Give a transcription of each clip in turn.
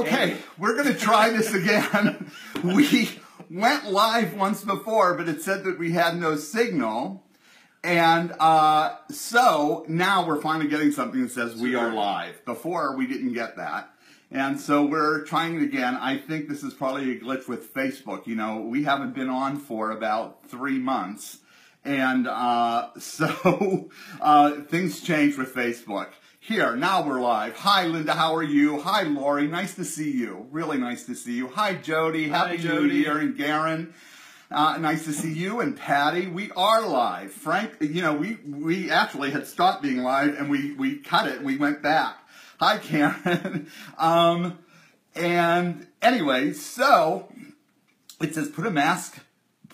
Okay, we're going to try this again. we went live once before, but it said that we had no signal. And uh, so now we're finally getting something that says we are live. Before, we didn't get that. And so we're trying it again. I think this is probably a glitch with Facebook. You know, we haven't been on for about three months. And uh, so uh, things change with Facebook. Here, now we're live. Hi, Linda, how are you? Hi, Lori, nice to see you. Really nice to see you. Hi, Jody. Happy Hi, Jody. New Year. And Garen. Uh, nice to see you and Patty. We are live. Frank, you know, we, we actually had stopped being live and we, we cut it and we went back. Hi, Karen. um, and anyway, so it says put a mask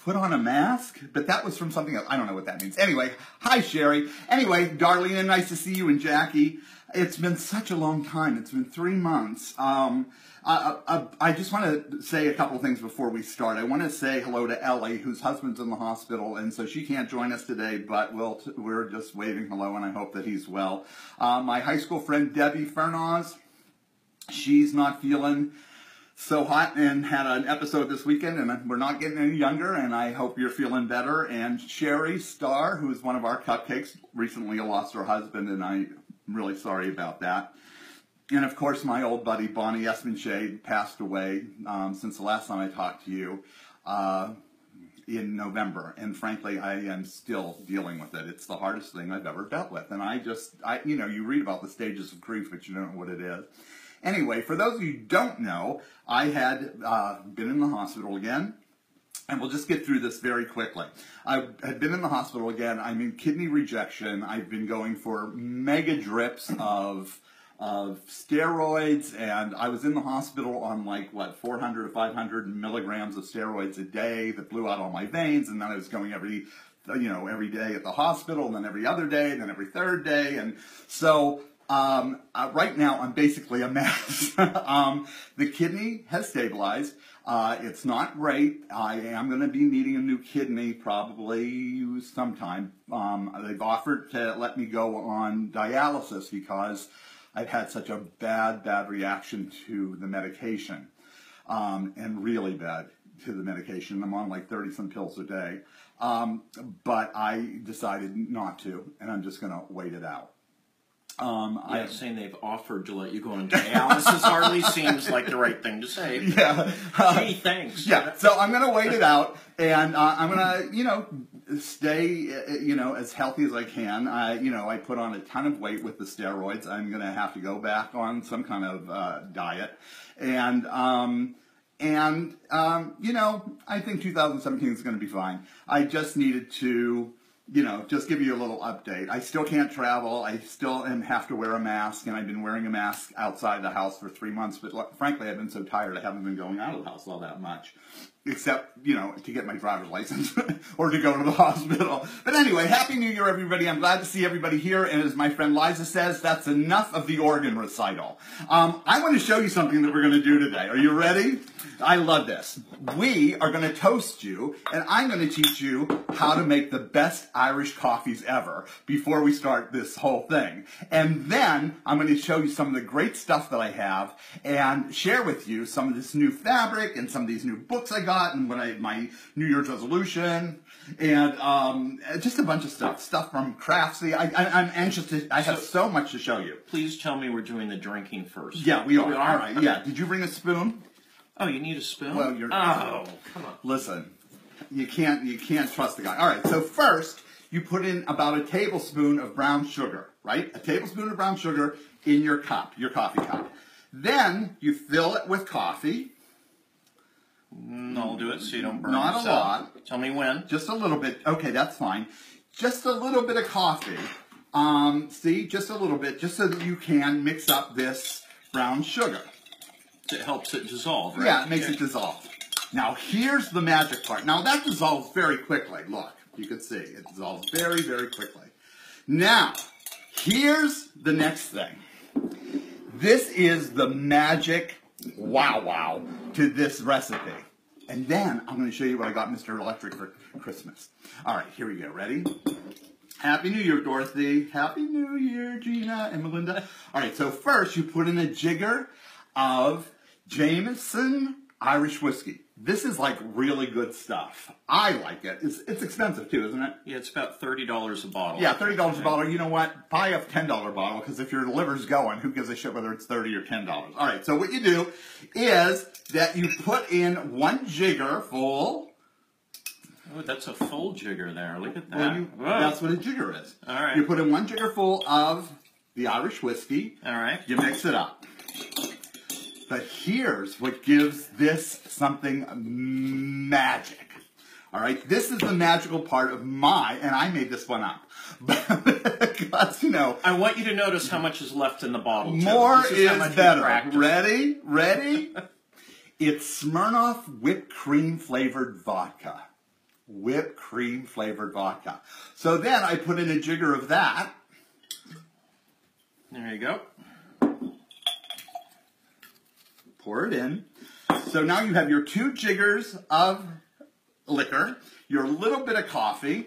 put on a mask, but that was from something else. I don't know what that means. Anyway, hi Sherry. Anyway, Darlene, nice to see you and Jackie. It's been such a long time. It's been three months. Um, I, I, I, just want to say a couple things before we start. I want to say hello to Ellie, whose husband's in the hospital, and so she can't join us today, but we'll we're just waving hello, and I hope that he's well. Uh, my high school friend Debbie Fernoz, she's not feeling so hot and had an episode this weekend, and we're not getting any younger, and I hope you're feeling better. And Sherry Starr, who's one of our cupcakes, recently lost her husband, and I'm really sorry about that. And of course, my old buddy Bonnie Espenshade passed away um, since the last time I talked to you uh, in November. And frankly, I am still dealing with it. It's the hardest thing I've ever dealt with. And I just, I, you know, you read about the stages of grief, but you don't know what it is. Anyway, for those of you who don't know, I had uh, been in the hospital again. And we'll just get through this very quickly. I had been in the hospital again. I'm in kidney rejection. I've been going for mega drips of of steroids, and I was in the hospital on like what 400 to 500 milligrams of steroids a day that blew out all my veins, and then I was going every you know every day at the hospital, and then every other day, and then every third day, and so um, uh, right now, I'm basically a mess. um, the kidney has stabilized. Uh, it's not great. I am going to be needing a new kidney probably sometime. Um, they've offered to let me go on dialysis because I've had such a bad, bad reaction to the medication, um, and really bad to the medication. I'm on like 30 some pills a day. Um, but I decided not to, and I'm just going to wait it out. Um, yeah, I, saying they've offered to let you go on dialysis hardly seems like the right thing to say. Yeah. Uh, Gee, thanks. Yeah. So I'm going to wait it out, and uh, I'm going to, you know, stay, you know, as healthy as I can. I, you know, I put on a ton of weight with the steroids. I'm going to have to go back on some kind of uh, diet, and. Um, and um, you know, I think 2017 is going to be fine. I just needed to you know, just give you a little update. I still can't travel. I still am, have to wear a mask, and I've been wearing a mask outside the house for three months. But frankly, I've been so tired, I haven't been going out of the house all that much except you know to get my driver's license or to go to the hospital. But anyway, happy New Year, everybody! I'm glad to see everybody here. And as my friend Liza says, that's enough of the organ recital. Um, I want to show you something that we're going to do today. Are you ready? I love this. We are going to toast you, and I'm going to teach you how to make the best Irish coffees ever before we start this whole thing. And then I'm going to show you some of the great stuff that I have and share with you some of this new fabric and some of these new books I got and when I my New Year's resolution and um, just a bunch of stuff, stuff from Craftsy. I, am anxious to. I have so, so, much to show you. Please tell me we're doing the drinking first. Yeah, we are. We are? All right. Yeah. Did you bring a spoon? Oh, you need a spoon. Well, you're. Oh, come on. Listen, you can't. You can't trust the guy. All right. So first, you put in about a tablespoon of brown sugar. Right, a tablespoon of brown sugar in your cup, your coffee cup. Then you fill it with coffee. No, I'll do it so you don't burn Not yourself. a lot. Tell me when. Just a little bit. Okay, that's fine. Just a little bit of coffee. Um, see, just a little bit, just so that you can mix up this brown sugar. It helps it dissolve, right? Yeah, it makes it dissolve. Now, here's the magic part. Now, that dissolves very quickly. Look, you can see it dissolves very, very quickly. Now, here's the next thing. This is the magic wow wow to this recipe. And then I'm going to show you what I got Mr. Electric for Christmas. All right, here we go. Ready? Happy New Year, Dorothy. Happy New Year, Gina and Melinda. All right, so first you put in a jigger of Jameson Irish whiskey. This is like really good stuff. I like it. It's it's expensive too, isn't it? Yeah, it's about thirty dollars a bottle. Yeah, thirty dollars a bottle. You know what? Buy a ten dollar bottle because if your liver's going, who gives a shit whether it's thirty or ten dollars? All right. So what you do is that you put in one jigger full. Oh, that's a full jigger there. Look at that. You, that's what a jigger is. All right. You put in one jigger full of the Irish whiskey. All right. You mix it up. But here's what gives this something magic. All right, this is the magical part of my, and I made this one up. Because, you know. I want you to notice how much is left in the bottle. Too. More is, is better. Ready? Ready? it's Smirnoff whipped cream flavored vodka. Whipped cream flavored vodka. So then I put in a jigger of that. There you go pour it in. So now you have your two jiggers of liquor, your little bit of coffee,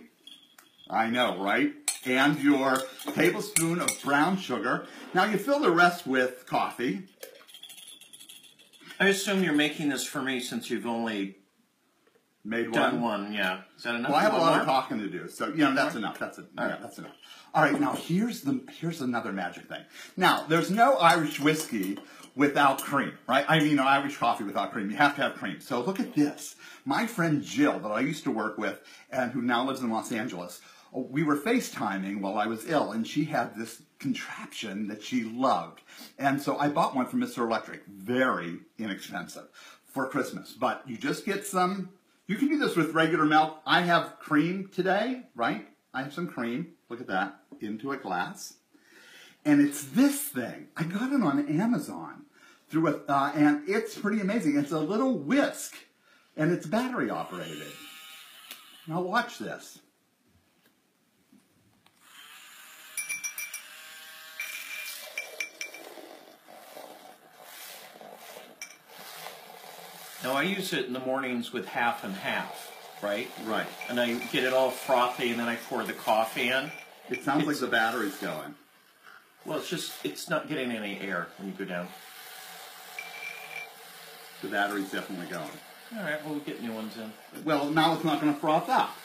I know, right? And your tablespoon of brown sugar. Now you fill the rest with coffee. I assume you're making this for me since you've only made done one. one. Yeah, is that enough? Well, I have a lot more? of talking to do, so you know that's enough. That's it. Yeah, that's enough. All right, now here's the here's another magic thing. Now there's no Irish whiskey without cream, right? I mean, Irish coffee without cream. You have to have cream. So look at this. My friend Jill, that I used to work with and who now lives in Los Angeles, oh, we were FaceTiming while I was ill, and she had this contraption that she loved. And so I bought one from Mr. Electric, very inexpensive, for Christmas. But you just get some, you can do this with regular milk. I have cream today, right? I have some cream, look at that, into a glass. And it's this thing. I got it on Amazon through a, uh, and it's pretty amazing. It's a little whisk, and it's battery operated. Now watch this. Now I use it in the mornings with half and half, right? Right. And I get it all frothy, and then I pour the coffee in. It sounds it's, like the battery's going. Well, it's just, it's not getting any air when you go down. The battery's definitely going. All right, well, we'll get new ones in. Well, now it's not going to froth up.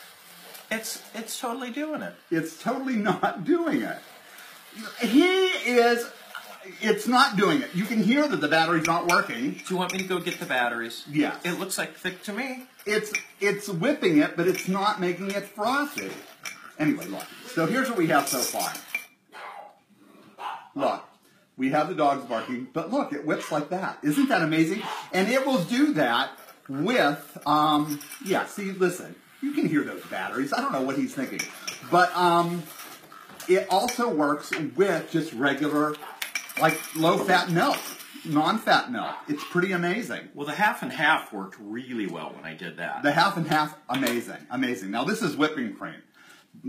It's it's totally doing it. It's totally not doing it. He is. It's not doing it. You can hear that the battery's not working. Do you want me to go get the batteries? Yeah. It looks like thick to me. It's it's whipping it, but it's not making it frothy. Anyway, look. So here's what we have so far. Look, we have the dogs barking, but look, it whips like that. Isn't that amazing? And it will do that with, um, yeah, see, listen, you can hear those batteries. I don't know what he's thinking. But um, it also works with just regular, like low-fat milk, non-fat milk. It's pretty amazing. Well, the half and half worked really well when I did that. The half and half, amazing, amazing. Now, this is whipping cream.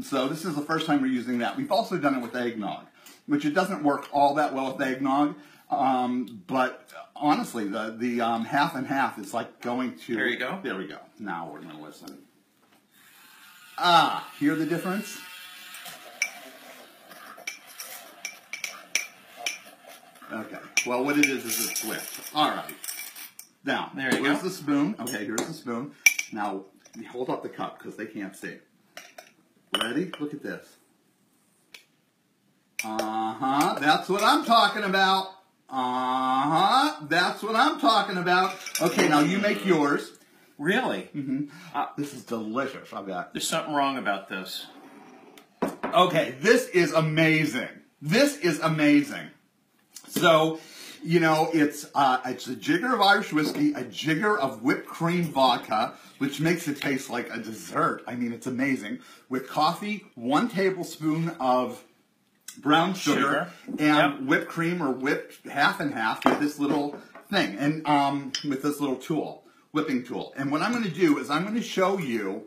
So this is the first time we're using that. We've also done it with eggnog which it doesn't work all that well with eggnog. Um, but honestly, the the um, half and half is like going to. There you go. There we go. Now we're going to listen. Ah, hear the difference? Okay. Well, what it is is it's switched. All right. Now, there you here's go. the spoon. Okay, here's the spoon. Now, hold up the cup because they can't see. Ready? Look at this. Uh-huh. That's what I'm talking about. Uh-huh. That's what I'm talking about. Okay, now you make yours. Really? Mm-hmm. Uh, this is delicious. I bet. There's something wrong about this. Okay, this is amazing. This is amazing. So, you know, it's uh, it's a jigger of Irish whiskey, a jigger of whipped cream vodka, which makes it taste like a dessert. I mean, it's amazing. With coffee, one tablespoon of brown sugar, sugar. and yep. whipped cream or whipped half and half with this little thing and um, with this little tool, whipping tool. And what I'm going to do is I'm going to show you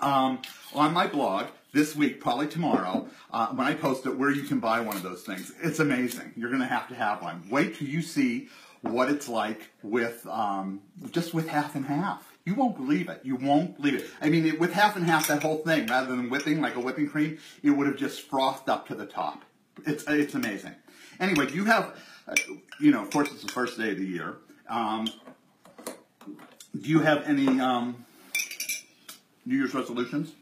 um, on my blog this week, probably tomorrow, uh, when I post it, where you can buy one of those things. It's amazing. You're going to have to have one. Wait till you see what it's like with um, just with half and half. You won't believe it. You won't believe it. I mean, it, with half and half, that whole thing, rather than whipping like a whipping cream, it would have just frothed up to the top. It's it's amazing. Anyway, you have, uh, you know, of course, it's the first day of the year, Um, do you have any um, New Year's resolutions?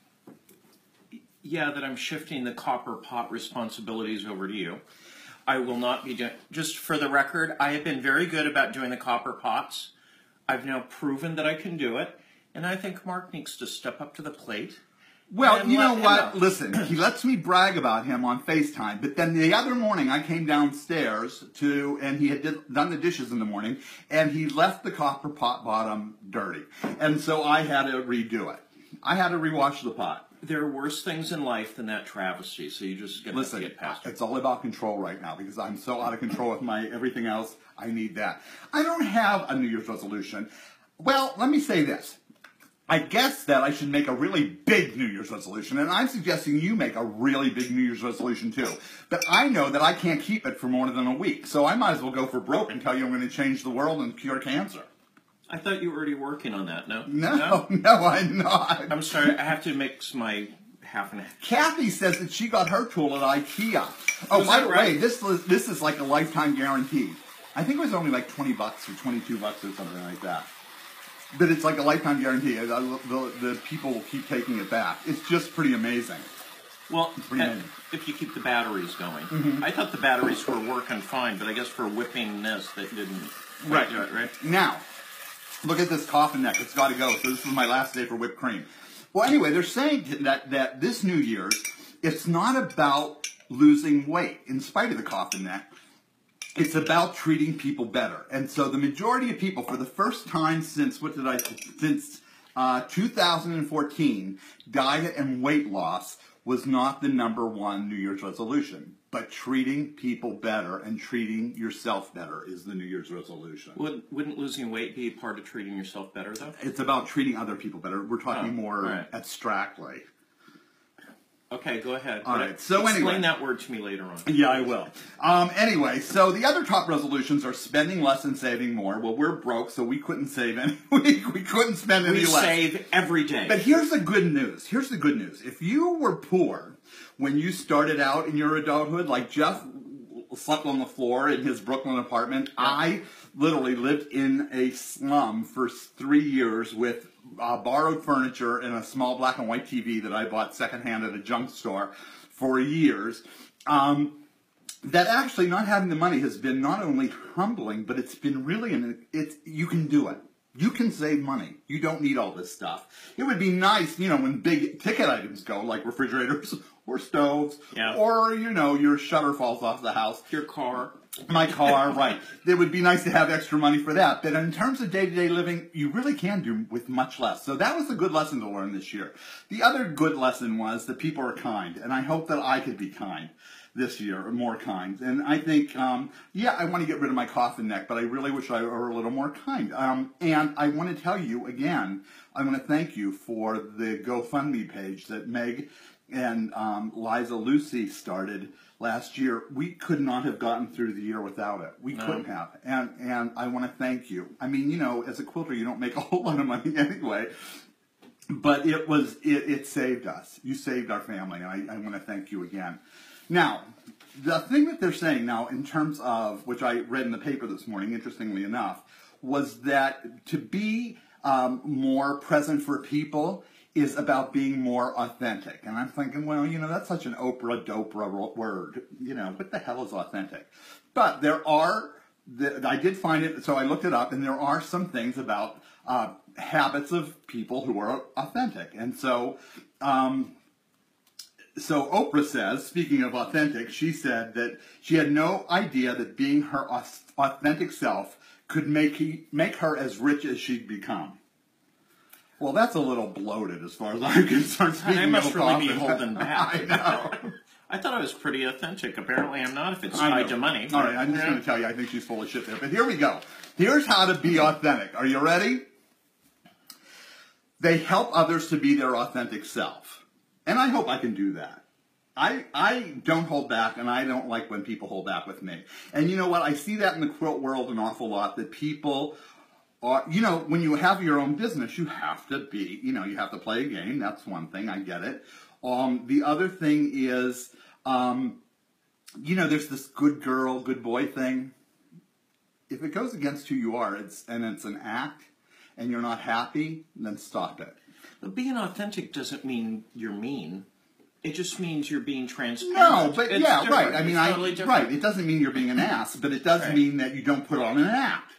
Yeah, that I'm shifting the copper pot responsibilities over to you. I will not be doing. Just for the record, I have been very good about doing the copper pots. I've now proven that I can do it, and I think Mark needs to step up to the plate. Well, you know what? know. Listen, he lets me brag about him on FaceTime, but then the other morning I came downstairs to, and he had did, done the dishes in the morning, and he left the copper pot bottom dirty. And so I had to redo it. I had to rewash the pot. There are worse things in life than that travesty, so you just Listen, get past it. it's all about control right now because I'm so out of control with my everything else. I need that. I don't have a New Year's resolution. Well, let me say this. I guess that I should make a really big New Year's resolution, and I'm suggesting you make a really big New Year's resolution too. But I know that I can't keep it for more than a week, so I might as well go for broke and tell you I'm going to change the world and cure cancer. I thought you were already working on that. No, No, no, I'm not. I'm sorry. I have to mix my half and half. Kathy says that she got her tool at IKEA. Oh, by the right? way, this this is like a lifetime guarantee. I think it was only like twenty bucks or twenty two bucks or something like that. But it's like a lifetime guarantee. I- The, the people will keep taking it back. It's just pretty amazing. Well, pretty uh, amazing. if you keep the batteries going, Mm-hmm. I thought the batteries were working fine, but I guess for whipping this, they didn't Right. do it right. Now, look at this coffin neck. It's got to go. So this was my last day for whipped cream. Well, anyway, they're saying that that this New Year's, it's not about losing weight in spite of the coffin neck. It's about treating people better. And so the majority of people, for the first time since what did I since uh, 2014, diet and weight loss was not the number one New Year's resolution. But treating people better and treating yourself better is the New Year's resolution. Would, wouldn't losing weight be part of treating yourself better, though? It's about treating other people better. We're talking Oh, more right. abstractly. Okay, go ahead. All right. So explain anyway. that word to me later on. Yeah, I will. Um, anyway, so the other top resolutions are spending less and saving more. Well, we're broke, so we couldn't save any. We, we couldn't spend any We less. save every day. But here's the good news. Here's the good news. If you were poor when you started out in your adulthood, like Jeff slept on the floor in his Brooklyn apartment, I literally lived in a slum for three years with uh, borrowed furniture and a small black and white TV that I bought secondhand at a junk store for years. Um, that actually not having the money has been not only humbling, but it's been really an it's you can do it. You can save money. You don't need all this stuff. It would be nice, you know, when big ticket items go, like refrigerators or stoves, Yeah. or you know, your shutter falls off the house. Your car. My car, right. It would be nice to have extra money for that. But in terms of day to day living, you really can do with much less. So that was a good lesson to learn this year. The other good lesson was that people are kind. And I hope that I could be kind this year, or more kind. And I think, um, yeah, I want to get rid of my coffin neck, but I really wish I were a little more kind. Um, and I want to tell you again, I want to thank you for the GoFundMe page that Meg and um, Liza Lucy started last year. We could not have gotten through the year without it. We couldn't have. And and I want to thank you. I mean, you know, as a quilter, you don't make a whole lot of money anyway. But it was it, it saved us. You saved our family, and I, I want to thank you again. Now, the thing that they're saying now, in terms of which I read in the paper this morning, interestingly enough, was that to be um, more present for people is about being more authentic. And I'm thinking, well, you know, that's such an Oprah Dopra word. You know, what the hell is authentic? But there are, I did find it, so I looked it up, and there are some things about uh, habits of people who are authentic. And so, um, so Oprah says, speaking of authentic, she said that she had no idea that being her authentic self could make he, make her as rich as she'd become. Well, that's a little bloated as far as I'm concerned. And I Speaking must of really be holding back. I know. I thought I was pretty authentic. Apparently, I'm not if it's I tied to money. All right, I'm just Yeah. going to tell you, I think she's full of shit there. But here we go. Here's how to be authentic. Are you ready? They help others to be their authentic self. And I hope I can do that. I, I don't hold back, and I don't like when people hold back with me. And you know what? I see that in the quilt world an awful lot, that people you know, when you have your own business, you have to be, you know, you have to play a game. That's one thing. I get it. Um, the other thing is, um, you know, there's this good girl, good boy thing. if it goes against who you are, it's and it's an act, and you're not happy, then stop it. But being authentic doesn't mean you're mean. It just means you're being transparent. No, but It's yeah, different. right. I mean, I totally right. It doesn't mean you're being an ass, but it does Right. mean that you don't put on an act.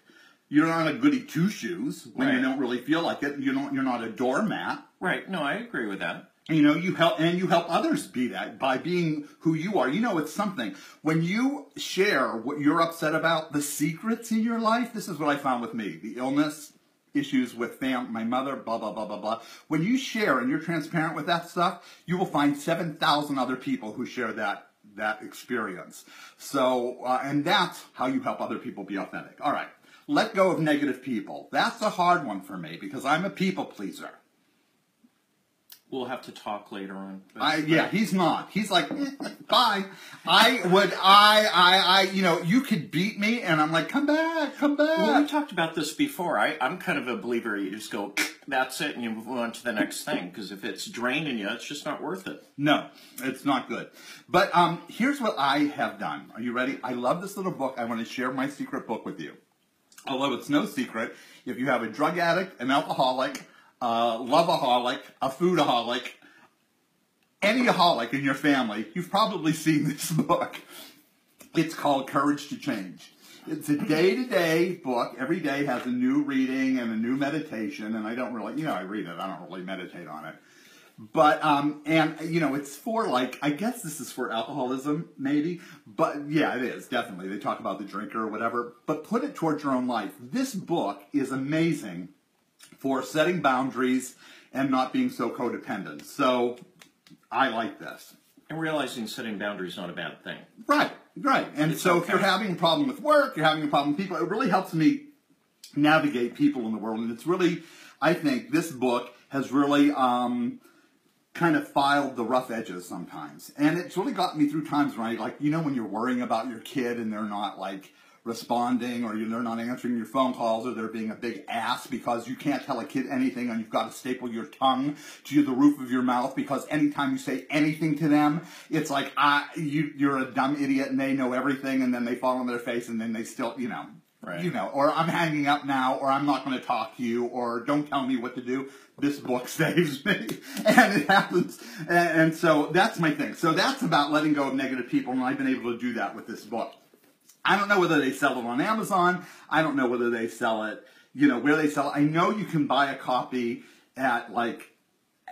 You're not a goody two shoes when you don't really feel like it. You don't. You're not a doormat. Right. No, I agree with that. You know, you help and you help others be that by being who you are. You know, it's something when you share what you're upset about, the secrets in your life. This is what I found with me: the illness, issues with fam, my mother, blah blah blah blah blah. When you share and you're transparent with that stuff, you will find seven thousand other people who share that that experience. So, uh, and that's how you help other people be authentic. All right, let go of negative people. That's a hard one for me because I'm a people pleaser. We'll have to talk later on. I yeah, he's not. He's like, "Eh, bye. I would I I I you know, you could beat me and I'm like, come back, come back. Well, we talked about this before. I, I'm kind of a believer. You just go, that's it, and you move on to the next thing. Because if it's draining you, it's just not worth it. No, it's not good. But um here's what I have done. Are you ready? I love this little book. I want to share my secret book with you. Although it's no secret, if you have a drug addict, an alcoholic, a loveaholic, a foodaholic, any aholic in your family, you've probably seen this book. It's called Courage to Change. It's a day to day book. Every day has a new reading and a new meditation. And I don't really, you know, I read it. I don't really meditate on it. But, um, and, you know, it's for like, I guess this is for alcoholism, maybe. But yeah, it is, definitely. They talk about the drinker or whatever. But put it towards your own life. This book is amazing for setting boundaries and not being so codependent. So I like this. And realizing setting boundaries is not a bad thing. Right, right. And It's so if you're having a problem with work, you're having a problem with people, it really helps me navigate people in the world. And it's really, I think this book has really um, kind of filed the rough edges sometimes. And it's really gotten me through times when I, like, you know, when you're worrying about your kid and they're not, like, responding or they're not answering your phone calls or they're being a big ass because you can't tell a kid anything and you've got to staple your tongue to the roof of your mouth because anytime you say anything to them, it's like, ah, you, you're a dumb idiot and they know everything and then they fall on their face and then they still, you know, Right. you know, or I'm hanging up now, or I'm not going to talk to you, or don't tell me what to do. This book saves me, and it happens. And, and so that's my thing. So that's about letting go of negative people, and I've been able to do that with this book. I don't know whether they sell it on Amazon. I don't know whether they sell it, you know, where they sell it. I know you can buy a copy at like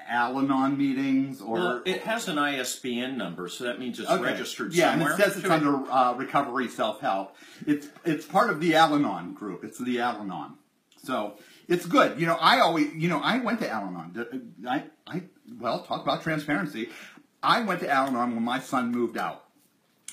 Al-Anon meetings or. Well, it has an ISBN number, so that means it's Okay. registered Yeah, somewhere. and it says it's under uh, recovery self help. It's it's part of the Al-Anon group. It's the Al-Anon, so it's good. You know, I always, you know, I went to Al-Anon. I, I, well, talk about transparency. I went to Al-Anon when my son moved out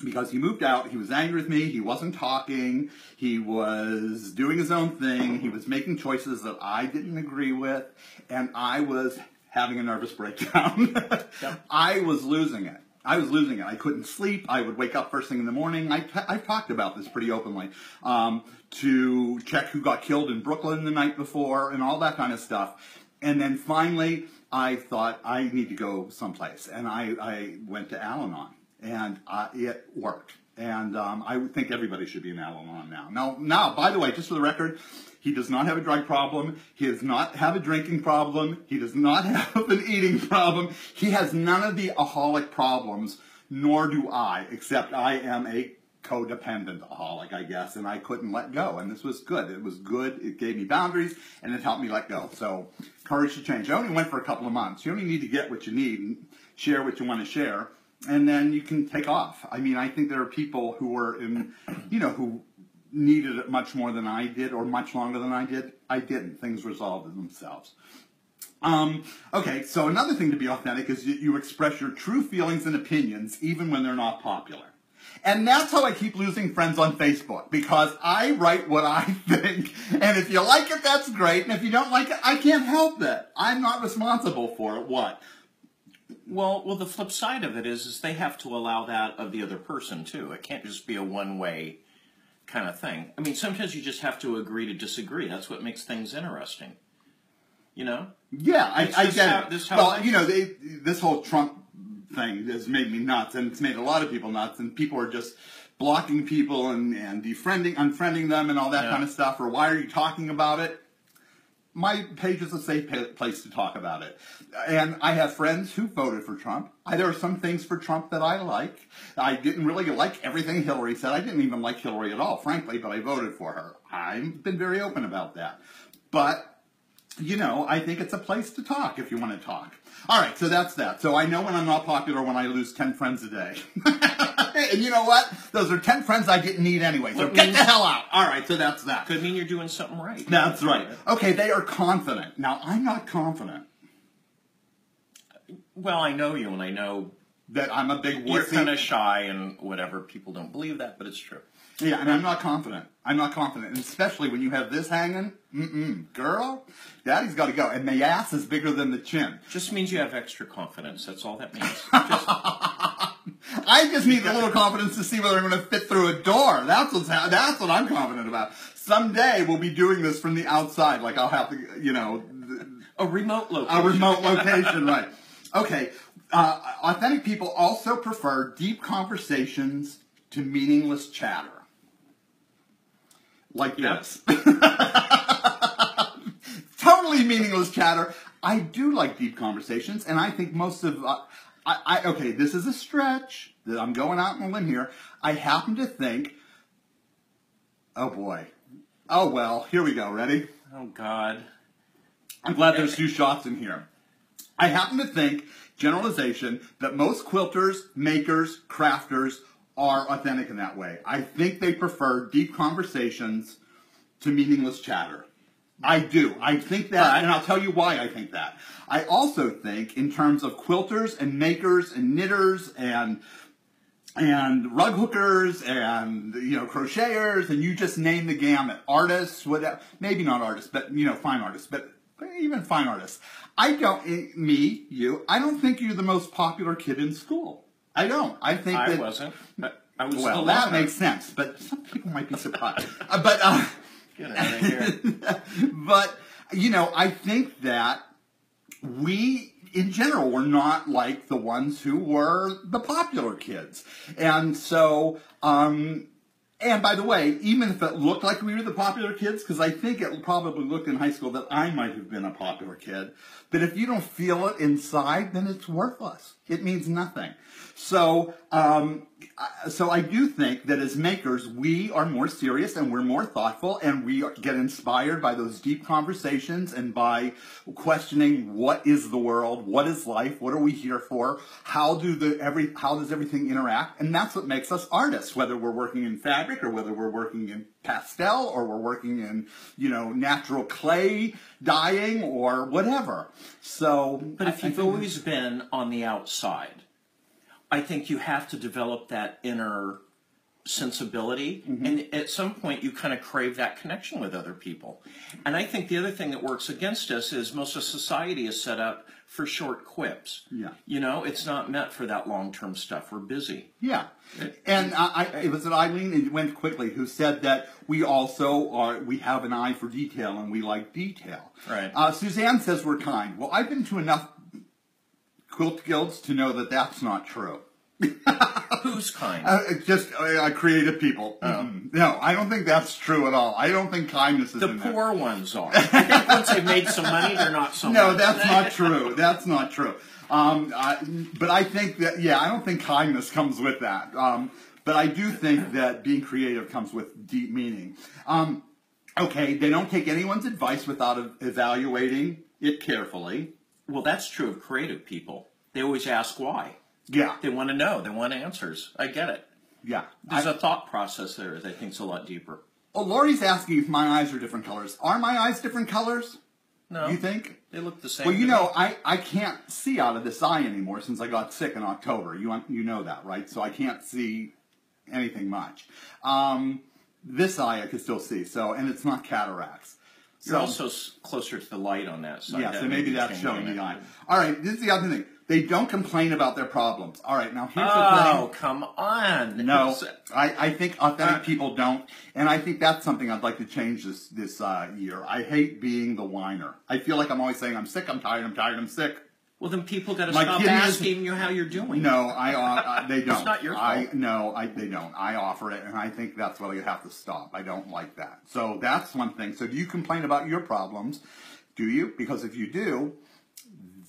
because he moved out. He was angry with me. He wasn't talking. He was doing his own thing. He was making choices that I didn't agree with, and I was having a nervous breakdown. I was losing it. I was losing it. I couldn't sleep. I would wake up first thing in the morning. I, I've talked about this pretty openly. Um, to check who got killed in Brooklyn the night before and all that kind of stuff. And then finally, I thought I need to go someplace, and I, I went to Al-Anon, and uh, it worked. And um, I think everybody should be in Al-Anon now. Now, now, by the way, just for the record, he does not have a drug problem. He does not have a drinking problem. He does not have an eating problem. He has none of the aholic problems, nor do I, except I am a codependent aholic, I guess, and I couldn't let go. And this was good. It was good. It gave me boundaries, and it helped me let go. So, courage to change. I only went for a couple of months. You only need to get what you need and share what you want to share, and then you can take off. I mean, I think there are people who are in, you know, who needed it much more than I did or much longer than I did. I didn't. Things resolved themselves. Um, okay, so another thing to be authentic is you, you express your true feelings and opinions even when they're not popular. And that's how I keep losing friends on Facebook because I write what I think. And if you like it, that's great. And if you don't like it, I can't help it. I'm not responsible for it. What? Well, well, the flip side of it is, is they have to allow that of the other person too. It can't just be a one-way kind of thing. I mean, sometimes you just have to agree to disagree. That's what makes things interesting. You know? Yeah, I, I get how- it. this how well, you know, they, this whole Trump thing has made me nuts, and it's made a lot of people nuts, and people are just blocking people and, and defriending, unfriending them and all that Yeah. kind of stuff, or why are you talking about it? My page is a safe place to talk about it. And I have friends who voted for Trump. I, there are some things for Trump that I like. I didn't really like everything Hillary said. I didn't even like Hillary at all, frankly, but I voted for her. I've been very open about that. But you know, I think it's a place to talk if you want to talk. All right, so that's that. So I know when I'm not popular when I lose 10 friends a day. and you know what? Those are 10 friends I didn't need anyway. So get the hell out. All right, so that's that. Could mean you're doing something right. That's right. Okay, they are confident. Now, I'm not confident Well, I know you, and I know that I'm a big you're kind of shy and whatever. People don't believe that, but it's true. Yeah, and I'm not confident. I'm not confident, and especially when you have this hanging. Mm-mm, girl, daddy's got to go, and the ass is bigger than the chin. Just means you have extra confidence. That's all that means. Just, I just need a little confidence to see whether I'm going to fit through a door. That's what's ha- that's what I'm confident about. Someday we'll be doing this from the outside, like I'll have to, you know, a remote location. a remote location, right? Okay. Uh, authentic people also prefer deep conversations to meaningless chatter, like this. totally meaningless chatter. I do like deep conversations, and I think most of uh, I, I okay. This is a stretch that I'm going out on a limb here. I happen to think. Oh boy. Oh well. Here we go. Ready? Oh God. I'm glad there's two shots in here. I happen to think, generalization, that most quilters, makers, crafters are authentic in that way. I think they prefer deep conversations to meaningless chatter. I do. I think that, and I'll tell you why I think that. I also think, in terms of quilters and makers and knitters and and rug hookers and you know crocheters and you just name the gamut artists whatever maybe not artists but you know fine artists but even fine artists i don't eh, me you i don't think you're the most popular kid in school i don't i think I that wasn't. I was well that makes sense but some people might be surprised Uh, but uh, But you know, I think that we, in general, were not like the ones who were the popular kids, and so. Um, and by the way, even if it looked like we were the popular kids, because I think it probably looked in high school that I might have been a popular kid, but if you don't feel it inside, then it's worthless. It means nothing. So, um, I- so I do think that as makers, we are more serious and we're more thoughtful, and we get inspired by those deep conversations and by questioning what is the world, what is life, what are we here for, how do the every how does everything interact, and that's what makes us artists. Whether we're working in fabric or whether we're working in pastel or we're working in you know natural clay dyeing or whatever. So, But if I- you've always been on the outside, I think you have to develop that inner sensibility. Mm-hmm. And at some point, you kind of crave that connection with other people. And I think the other thing that works against us is most of society is set up for short quips. Yeah. You know, it's not meant for that long term stuff. We're busy. Yeah. And I, I, it was it Eileen, it went quickly, who said that we also are, we have an eye for detail and we like detail. Right. Uh, Suzanne says we're kind. Well, I've been to enough quilt guilds to know that that's not true. Who's kind? Uh, just uh, creative people. Mm-mm. No, I don't think that's true at all. I don't think kindness is the in there. poor ones are. I think once they've made some money, they're not so No, much. that's not true. That's not true. Um, I, but I think that yeah, I don't think kindness comes with that. Um, but I do think that being creative comes with deep meaning. Um, okay, they don't take anyone's advice without evaluating it carefully. Well, that's true of creative people. They always ask why. Yeah, They want to know. They want answers. I get it. yeah. There's I, a thought process there that I think's a lot deeper. Oh, Lori's asking if my eyes are different colors. Are my eyes different colors? No, You think? they look the same. Well, you know, me. I, I can't see out of this eye anymore since I got sick in October. You you know that, right? So I can't see anything much. Um, this eye I can still see. So and it's not cataracts. You're So also closer to the light on that side. yeah, That so may maybe that's showing the eye. All right, this is the other thing. They don't complain about their problems. All right, now here's Oh, the thing. Oh, come on! No, I, I think authentic Uh, people don't, and I think that's something I'd like to change this this uh, year. I hate being the whiner. I feel like I'm always saying I'm sick, I'm tired, I'm tired, I'm sick. Well, then people got to My stop kidney is- asking you how you're doing. No, I uh, they don't. it's not your I fault. no, I they don't. I offer it, and I think that's where you have to stop. I don't like that. So that's one thing. So do you complain about your problems? Do you? Because if you do,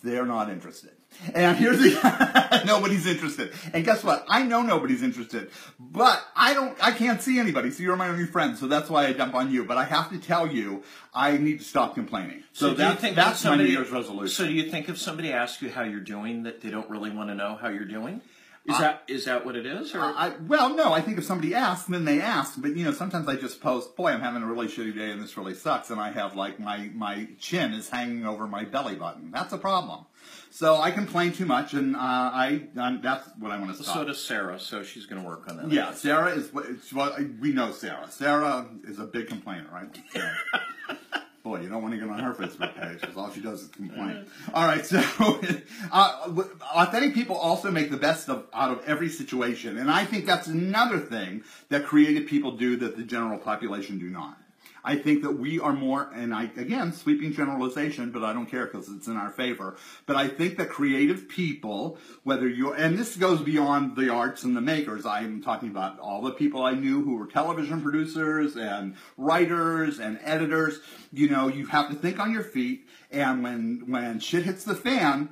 they're not interested. And here's the nobody's interested. And guess what? I know nobody's interested, but I don't. I can't see anybody. So you're my only friend. So that's why I dump on you. But I have to tell you, I need to stop complaining. So, do you that's think that's if my New Year's resolution. So do you think if somebody asks you how you're doing, that they don't really want to know how you're doing? Is I- that is that what it is? Or I, well, no, I think if somebody asks, then they ask. But you know, sometimes I just post, "Boy, I'm having a really shitty day, and this really sucks." And I have like my my chin is hanging over my belly button. That's a problem. So I complain too much, and uh, I um, that's what I want to stop. so does Sarah. So she's going to work on that. yeah, Sarah is. what- It's we know. Sarah. Sarah is a big complainer, right? Boy, you don't want to get on her Facebook page because all she does is complain. All right, so uh, authentic people also make the best of out of every situation, and I think that's another thing that creative people do that the general population do not. I think that we are more, and I again sweeping generalization, but I don't care because it's in our favor. But I think that creative people, whether you're, and this goes beyond the arts and the makers. I am talking about all the people I knew who were television producers and writers and editors. You know, you have to think on your feet, and when when shit hits the fan,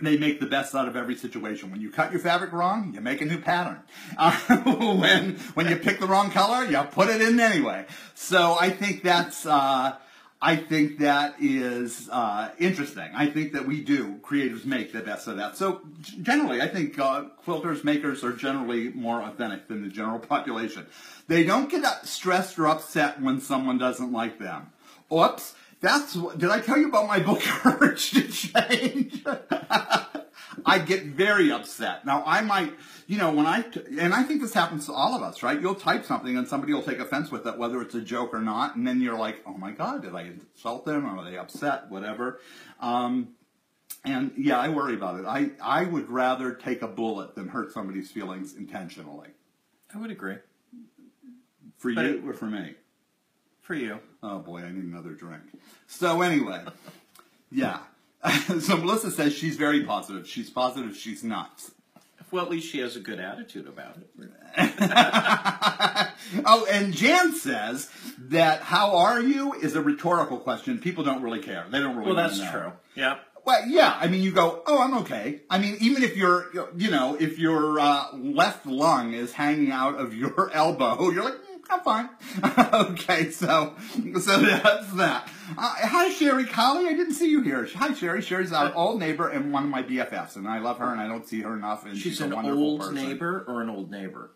they make the best out of every situation. When you cut your fabric wrong, you make a new pattern. Uh, when when you pick the wrong color, you put it in anyway. So I think that's uh, I think that is uh, interesting. I think that we do creators make the best of that. So generally, I think uh, quilters makers are generally more authentic than the general population. They don't get stressed or upset when someone doesn't like them. Oops. That's what, did I tell you about my book Courage to Change? I get very upset. Now I might, you know, when I t- and I think this happens to all of us, right? You'll type something and somebody will take offense with it, whether it's a joke or not, and then you're like, oh my god, did I insult them? Or are they upset? Whatever. Um, and yeah, I worry about it. I I would rather take a bullet than hurt somebody's feelings intentionally. I would agree. For But you it- or for me? For you. Oh boy, I need another drink. So anyway, yeah. so Melissa says she's very positive. She's positive. She's not. Well, at least she has a good attitude about it. oh, and Jan says that "How are you?" is a rhetorical question. People don't really care. They don't really. Well, that's know. true. Yeah. Well, yeah. I mean, you go, "Oh, I'm okay." I mean, even if your, you know, if your uh, left lung is hanging out of your elbow, you're like, "Mm, "I'm fine." okay, so so that's that. Uh, hi, Sherry Colley. I didn't see you here. Hi, Sherry. Sherry's our old neighbor and one of my BFFs, and I love her, and I don't see her enough. And she's, She's a an wonderful old person. neighbor or an old neighbor?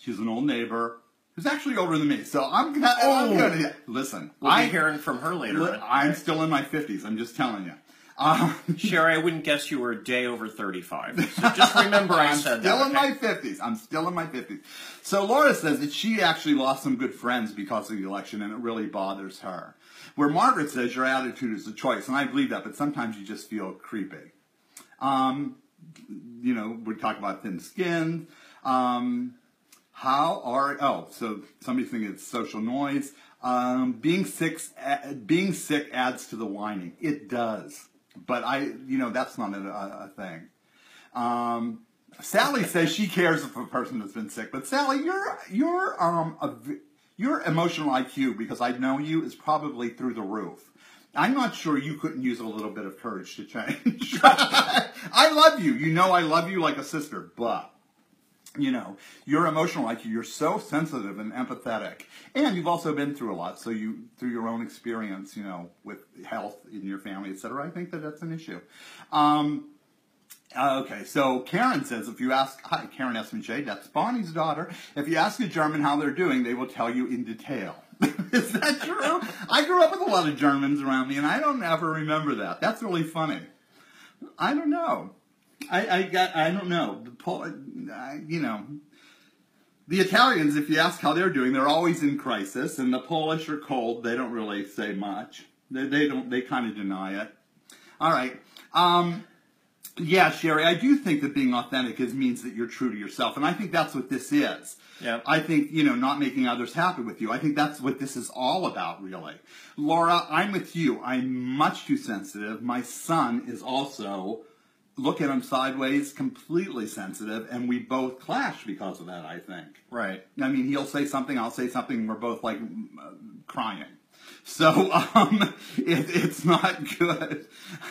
She's an old neighbor who's actually older than me. So I'm gonna, I'm Oh. gonna listen. We'll I, be hearing from her later. I'm still in my fifties. I'm just telling you. Um, Sherry, I wouldn't guess you were a day over 35. So just remember I I'm said still that. in okay? my fifties. I'm still in my fifties. So Laura says that she actually lost some good friends because of the election, and it really bothers her. Where Margaret says your attitude is a choice, and I believe that, but sometimes you just feel creepy. Um, you know, we talk about thin skin. Um, how are oh so somebody's thinking it's social noise. Um, being sick, being sick adds to the whining. It does, but I you know that's not a, a, thing. Um, Sally says she cares if a person has been sick, but Sally, your your um a your emotional IQ because I know you is probably through the roof. I'm not sure you couldn't use a little bit of courage to change. I love you. You know I love you like a sister, but you know, your emotional IQ, you're so sensitive and empathetic. And you've also been through a lot. So you, through your own experience, you know, with health in your family, et cetera, I think that that's an issue. Um, okay, so Karen says if you ask, hi, Karen Esmajay, that's Bonnie's daughter. If you ask a German how they're doing, they will tell you in detail. Is that true? I grew up with a lot of Germans around me, and I don't ever remember that. That's really funny. I don't know. I, I got. I don't know. The Pol- uh, you know, the Italians. If you ask how they're doing, they're always in crisis, and the Polish are cold. They don't really say much. They, they don't. They kind of deny it. All right. Um, Yeah, Sherry, I do think that being authentic is means that you're true to yourself, and I think that's what this is. Yeah. I think you know not making others happy with you. I think that's what this is all about, really. Laura, I'm with you. I'm much too sensitive. My son is also look at him sideways, completely sensitive, and we both clash because of that. I think. Right. I mean, he'll say something, I'll say something, and we're both like uh, crying. So um, it, it's not good.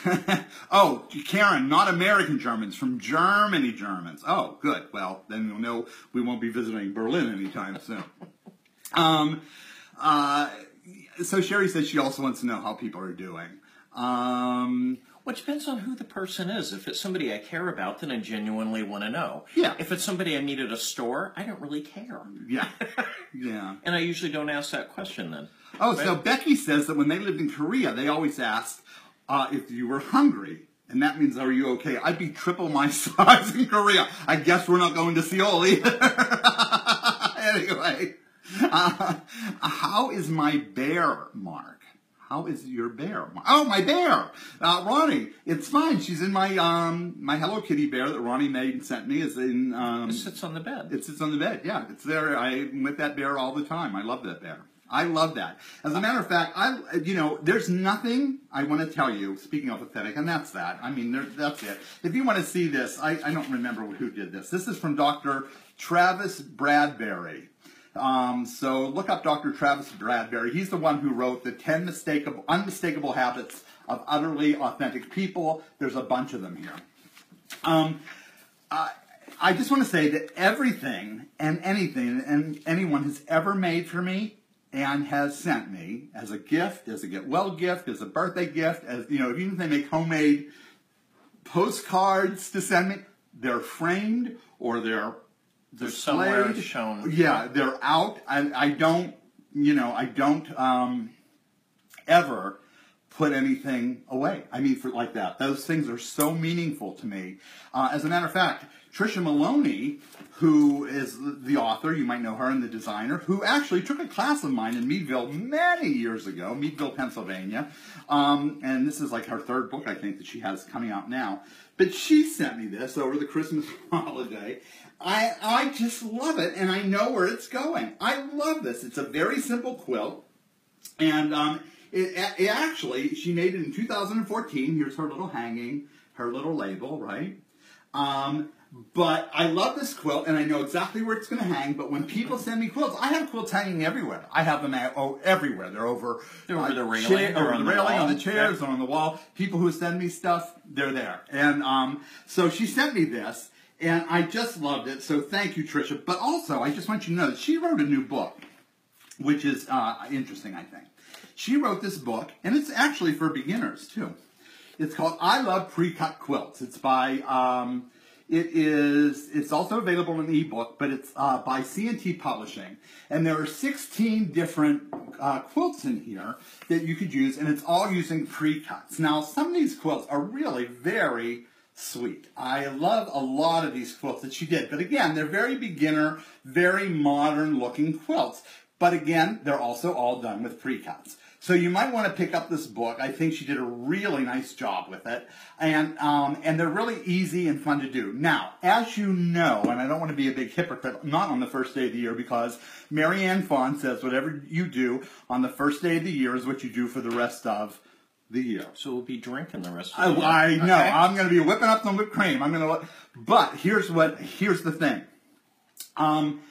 oh, Karen, not American Germans, from Germany Germans. Oh, good. Well, then we'll know we won't be visiting Berlin anytime soon. Um, uh, so Sherry says she also wants to know how people are doing. Um, Well, it depends on who the person is. If it's somebody I care about, then I genuinely want to know. Yeah. If it's somebody I meet at a store, I don't really care. yeah, yeah. And I usually don't ask that question then. Oh, so Becky says that when they lived in Korea, they always asked uh, if you were hungry. And that means, are you okay? I'd be triple my size in Korea. I guess we're not going to Seoul either. anyway, uh, how is my bear, Mark? How is your bear? Oh, my bear, uh, Ronnie. It's fine. She's in my um my Hello Kitty bear that Ronnie made and sent me. Is in um It sits on the bed. it sits on the bed. Yeah, it's there. I'm with that bear all the time. I love that bear. I love that. As a matter of fact, I you know, there's nothing I want to tell you. Speaking of pathetic, and that's that. I mean, there, that's it. If you want to see this, I, I don't remember who did this. This is from Dr. Travis Bradberry. Um, so look up Dr. Travis Bradberry. He's the one who wrote the 10 mistakable, unmistakable habits of utterly authentic people. There's a bunch of them here. Um, I, I just want to say that everything and anything and anyone has ever made for me and has sent me as a gift, as a get well gift, as a birthday gift, as you know, even if they make homemade postcards to send me, they're framed or they're They're somewhere shown. Yeah, they're out. I, I don't, you know, I don't um, ever put anything away. I mean, for like that. Those things are so meaningful to me. Uh, as a matter of fact, Tricia Maloney, who is the author, you might know her, and the designer, who actually took a class of mine in Meadville many years ago, Meadville, Pennsylvania. Um, and this is like her third book, I think, that she has coming out now. But she sent me this over the Christmas holiday. I, I just love it, and I know where it's going. I love this. It's a very simple quilt. And um, it, it actually, she made it in 2014. Here's her little hanging, her little label, right? Um, but I love this quilt, and I know exactly where it's going to hang. But when people send me quilts, I have quilts hanging everywhere. I have them at, oh, everywhere. They're over, They're over uh, the railing, chair- over on the the railing, on the chairs, they're on the wall. People who send me stuff, they're there. And um, so she sent me this, and I just loved it. So thank you, Tricia. But also, I just want you to know that she wrote a new book which is uh, interesting, I think. She wrote this book, and it's actually for beginners too. It's called "I Love Pre-Cut Quilts." It's by um, it is it's also available in ebook, but it's uh, by C&T Publishing, and there are 16 different uh, quilts in here that you could use, and it's all using pre-cuts. Now, some of these quilts are really very sweet. I love a lot of these quilts that she did, but again, they're very beginner, very modern looking quilts. But again, they're also all done with pre-cuts. So you might want to pick up this book. I think she did a really nice job with it, and um, and they're really easy and fun to do. Now, as you know, and I don't want to be a big hypocrite, not on the first day of the year, because Marianne Fawn says whatever you do on the first day of the year is what you do for the rest of the year. So we'll be drinking the rest I, of the I year. know. Okay. I'm going to be whipping up some whipped cream. I'm going to. But here's what. Here's the thing. Um,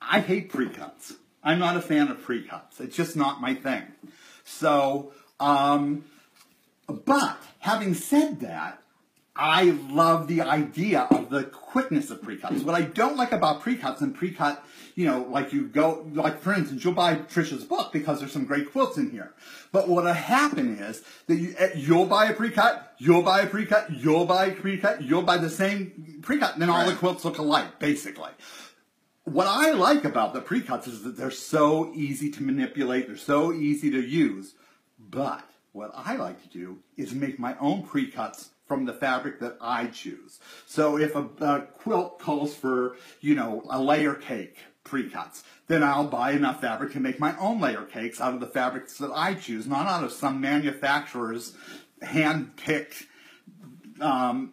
I hate pre-cuts. I'm not a fan of pre-cuts. It's just not my thing. So, um, but having said that, I love the idea of the quickness of pre-cuts. What I don't like about pre-cuts and pre-cut, you know, like you go, like for instance, you'll buy Tricia's book because there's some great quilts in here. But what'll happen is that you, eh, you'll buy a pre-cut, you'll buy a pre-cut, you'll buy a pre-cut, you'll buy the same pre-cut, and then all the quilts look alike, basically what I like about the pre-cuts is that they're so easy to manipulate, they're so easy to use. But what I like to do is make my own pre-cuts from the fabric that I choose. So if a, a quilt calls for, you know, a layer cake pre-cuts, then I'll buy enough fabric to make my own layer cakes out of the fabrics that I choose, not out of some manufacturer's hand-picked um,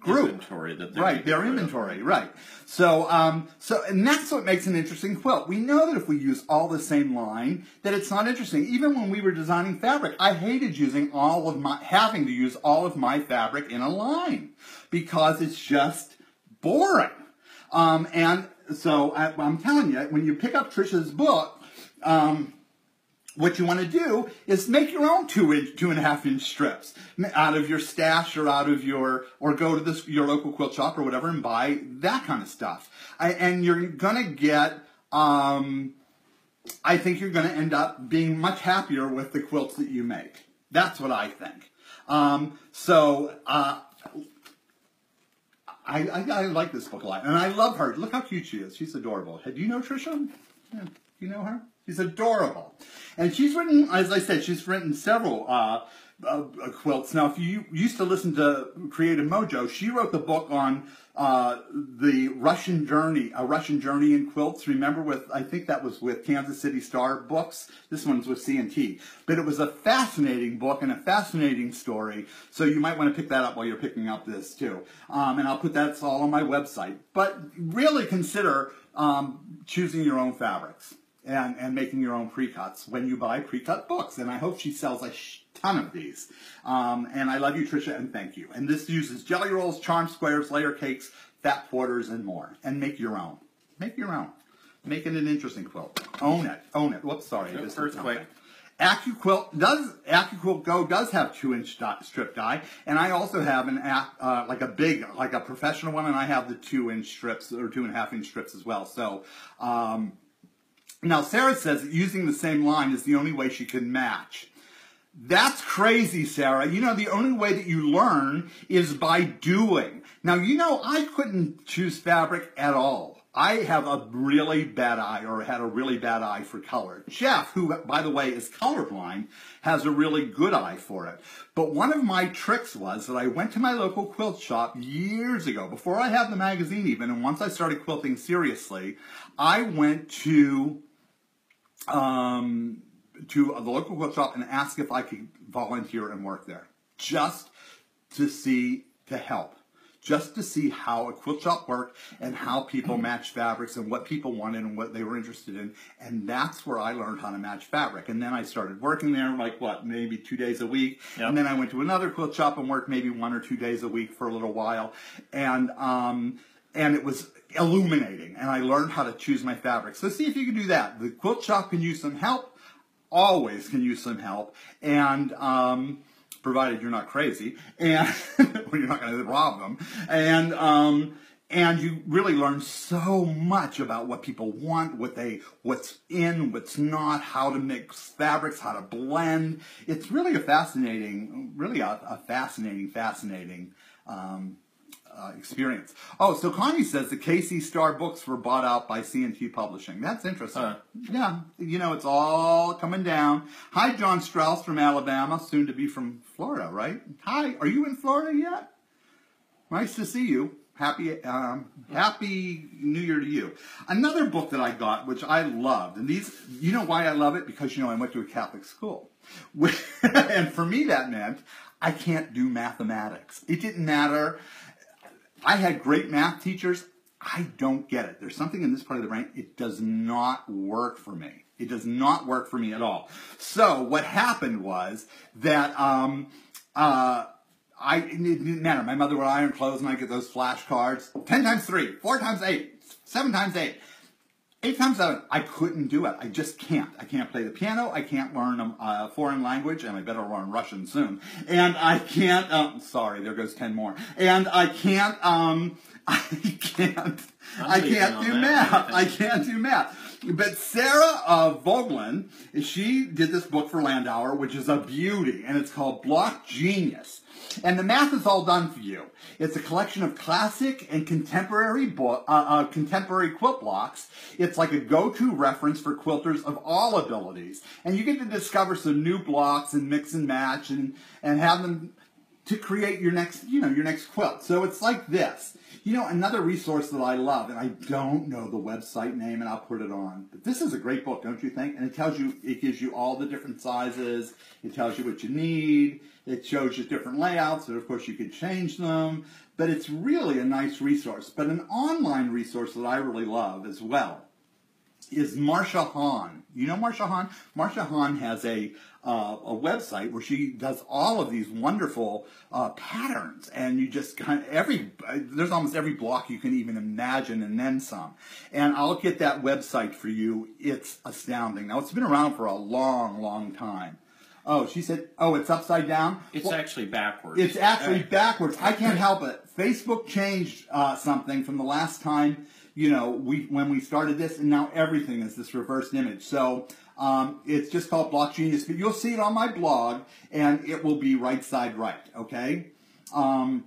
group. Inventory that right, their inventory, right. So, um, so, and that's what makes an interesting quilt. We know that if we use all the same line, that it's not interesting. Even when we were designing fabric, I hated using all of my, having to use all of my fabric in a line because it's just boring. Um, and so I, I'm telling you, when you pick up Tricia's book, um, what you want to do is make your own two inch, two and a half inch strips out of your stash or out of your, or go to this, your local quilt shop or whatever and buy that kind of stuff. I, and you're gonna get, um, I think you're gonna end up being much happier with the quilts that you make. That's what I think. Um, so, uh, I, I, I like this book a lot, and I love her. Look how cute she is. She's adorable. Do you know Tricia? Yeah. Do you know her? She's adorable, and she's written, as I said, she's written several uh, uh, quilts. Now, if you used to listen to Creative Mojo, she wrote the book on uh, the Russian journey, a Russian journey in quilts. Remember, with I think that was with Kansas City Star Books. This one's with C&T, but it was a fascinating book and a fascinating story. So you might want to pick that up while you're picking up this too. Um, and I'll put that all on my website. But really consider um, choosing your own fabrics and, and making your own pre-cuts when you buy pre-cut books. And I hope she sells a sh- ton of these. Um, and I love you, Tricia, and thank you. And this uses jelly rolls, charm squares, layer cakes, fat quarters, and more. And make your own. Make your own. Make it an interesting quilt. Own it. Own it. Whoops, sorry. This is earthquake. AccuQuilt does AccuQuilt Go does have two inch dot, strip die, and I also have an uh, like a big like a professional one, and I have the two inch strips or two and a half inch strips as well. So um, now Sarah says that using the same line is the only way she can match. That's crazy, Sarah. You know, the only way that you learn is by doing. Now, you know, I couldn't choose fabric at all. I have a really bad eye, or had a really bad eye for color. Jeff, who, by the way, is colorblind, has a really good eye for it. But one of my tricks was that I went to my local quilt shop years ago, before I had the magazine even, and once I started quilting seriously, I went to um, to the local quilt shop and ask if I could volunteer and work there, just to see to help, just to see how a quilt shop worked and how people match fabrics and what people wanted and what they were interested in, and that's where I learned how to match fabric. And then I started working there, like what, maybe two days a week, Yep. and then I went to another quilt shop and worked maybe one or two days a week for a little while, and um, and it was illuminating and I learned how to choose my fabric. So see if you can do that. The quilt shop can use some help, always can use some help, and um, provided you're not crazy and or you're not going to rob them, and um, and you really learn so much about what people want, what they what's in, what's not, how to mix fabrics, how to blend. It's really a fascinating, really a, a fascinating, fascinating. Um, uh, experience. Oh, so Connie says the KC Star books were bought out by C&T Publishing. That's interesting. Huh. Yeah, you know, it's all coming down. Hi, John Strauss from Alabama, soon to be from Florida, right? Hi, are you in Florida yet? Nice to see you. Happy, um, happy New Year to you. Another book that I got, which I loved, and these, you know why I love it? Because you know I went to a Catholic school, and for me that meant I can't do mathematics. It didn't matter. I had great math teachers. I don't get it. There's something in this part of the brain. It does not work for me. It does not work for me at all. So what happened was that um, uh, I it didn't matter. My mother would iron clothes, and I get those flashcards. Ten times three, four times eight, seven times eight. Eight times seven, I couldn't do it. I just can't. I can't play the piano. I can't learn a uh, foreign language, and I better learn Russian soon. And I can't. Um, sorry, there goes ten more. And I can't. Um, I can't. I leaving can't do math. I can't do math. But Sarah uh, Vogelin, she did this book for Landauer, which is a beauty, and it's called Block Genius. And the math is all done for you. It's a collection of classic and contemporary bo- uh, uh, contemporary quilt blocks. It's like a go-to reference for quilters of all abilities, and you get to discover some new blocks and mix and match and and have them to create your next, you know, your next quilt. So it's like this. You know, another resource that I love, and I don't know the website name, and I'll put it on. But this is a great book, don't you think? And it tells you, it gives you all the different sizes. It tells you what you need. It shows you different layouts, and of course you can change them. But it's really a nice resource. But an online resource that I really love as well is Marcia Hohn. You know Marcia Hohn? Marcia Hohn has a uh, a website where she does all of these wonderful uh, patterns, and you just kind of every there's almost every block you can even imagine, and then some. And I'll get that website for you. It's astounding. Now it's been around for a long, long time. Oh, she said, oh, it's upside down? It's well, actually backwards. It's actually backwards. I can't help it. Facebook changed uh, something from the last time, you know, we when we started this, and now everything is this reversed image. So um, it's just called Block Genius, but you'll see it on my blog, and it will be right side right, okay? Um,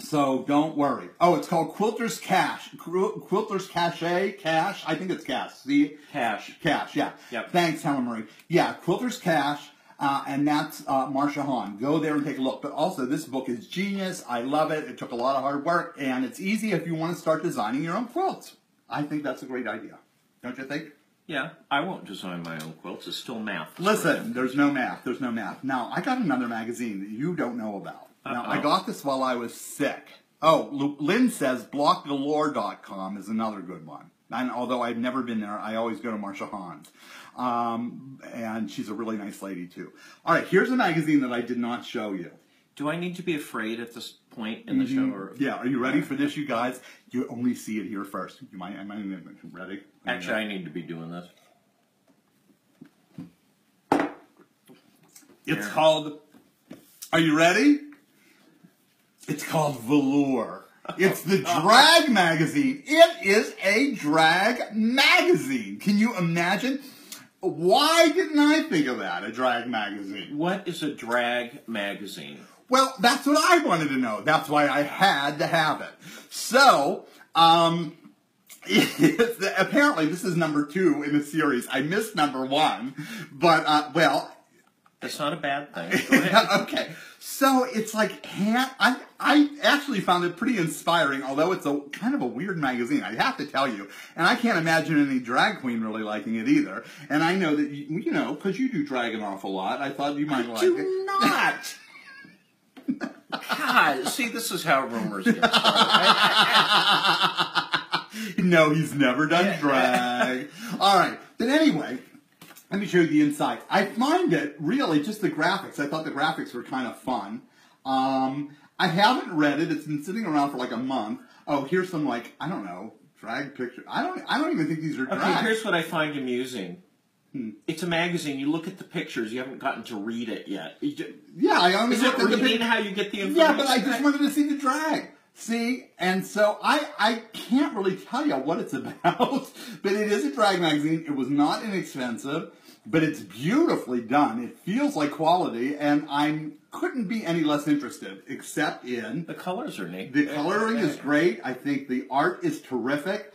so don't worry. Oh, it's called Quilter's Cache. Quilter's Cache, Cash. I think it's Cash. See? Cash. Cash, yeah. Yep. Thanks, Helen Marie. Yeah, Quilter's Cache. Uh, and that's uh, Marcia Hohn. Go there and take a look. But also, this book is genius. I love it. It took a lot of hard work, and it's easy if you want to start designing your own quilts. I think that's a great idea. Don't you think? Yeah, I won't design my own quilts. It's still math. Listen, there's no math. There's no math. Now, I got another magazine that you don't know about. Now, I got this while I was sick. Oh, Lynn says blockgalore.com is another good one. And although I've never been there, I always go to Marcia Hohn's. Um, and she's a really nice lady, too. All right, here's a magazine that I did not show you. Do I need to be afraid at this point in the mm-hmm. show? Or? Yeah, are you ready for this, you guys? You only see it here first. You might, I ready? Actually, I need to be doing this. It's called. Are you ready? It's called Velour. It's the drag magazine. It is a drag magazine. Can you imagine? Why didn't I think of that? A drag magazine. What is a drag magazine? Well, that's what I wanted to know. That's why I had to have it. So, um, apparently this is number two in the series. I missed number one, but uh, well, it's not a bad thing. okay, so it's like I I actually found it pretty inspiring, although it's a kind of a weird magazine. I have to tell you, and I can't imagine any drag queen really liking it either. And I know that you, you know because you do drag an awful lot. I thought you might I like do it. Do not. God, see, this is how rumors get started. no, he's never done drag. All right, but anyway, let me show you the inside. I find it really just the graphics. I thought the graphics were kind of fun. Um, I haven't read it. It's been sitting around for like a month. Oh, here's some like I don't know drag pictures. I don't. I don't even think these are drag. Okay, here's what I find amusing. Hmm. It's a magazine. You look at the pictures. You haven't gotten to read it yet. Just, yeah, I only Is looked it at the how you get the information? Yeah, but I just wanted to see the drag. See, and so I I can't really tell you what it's about, but it is a drag magazine. It was not inexpensive, but it's beautifully done. It feels like quality, and I couldn't be any less interested, except in the colors are neat. The coloring is great. I think the art is terrific.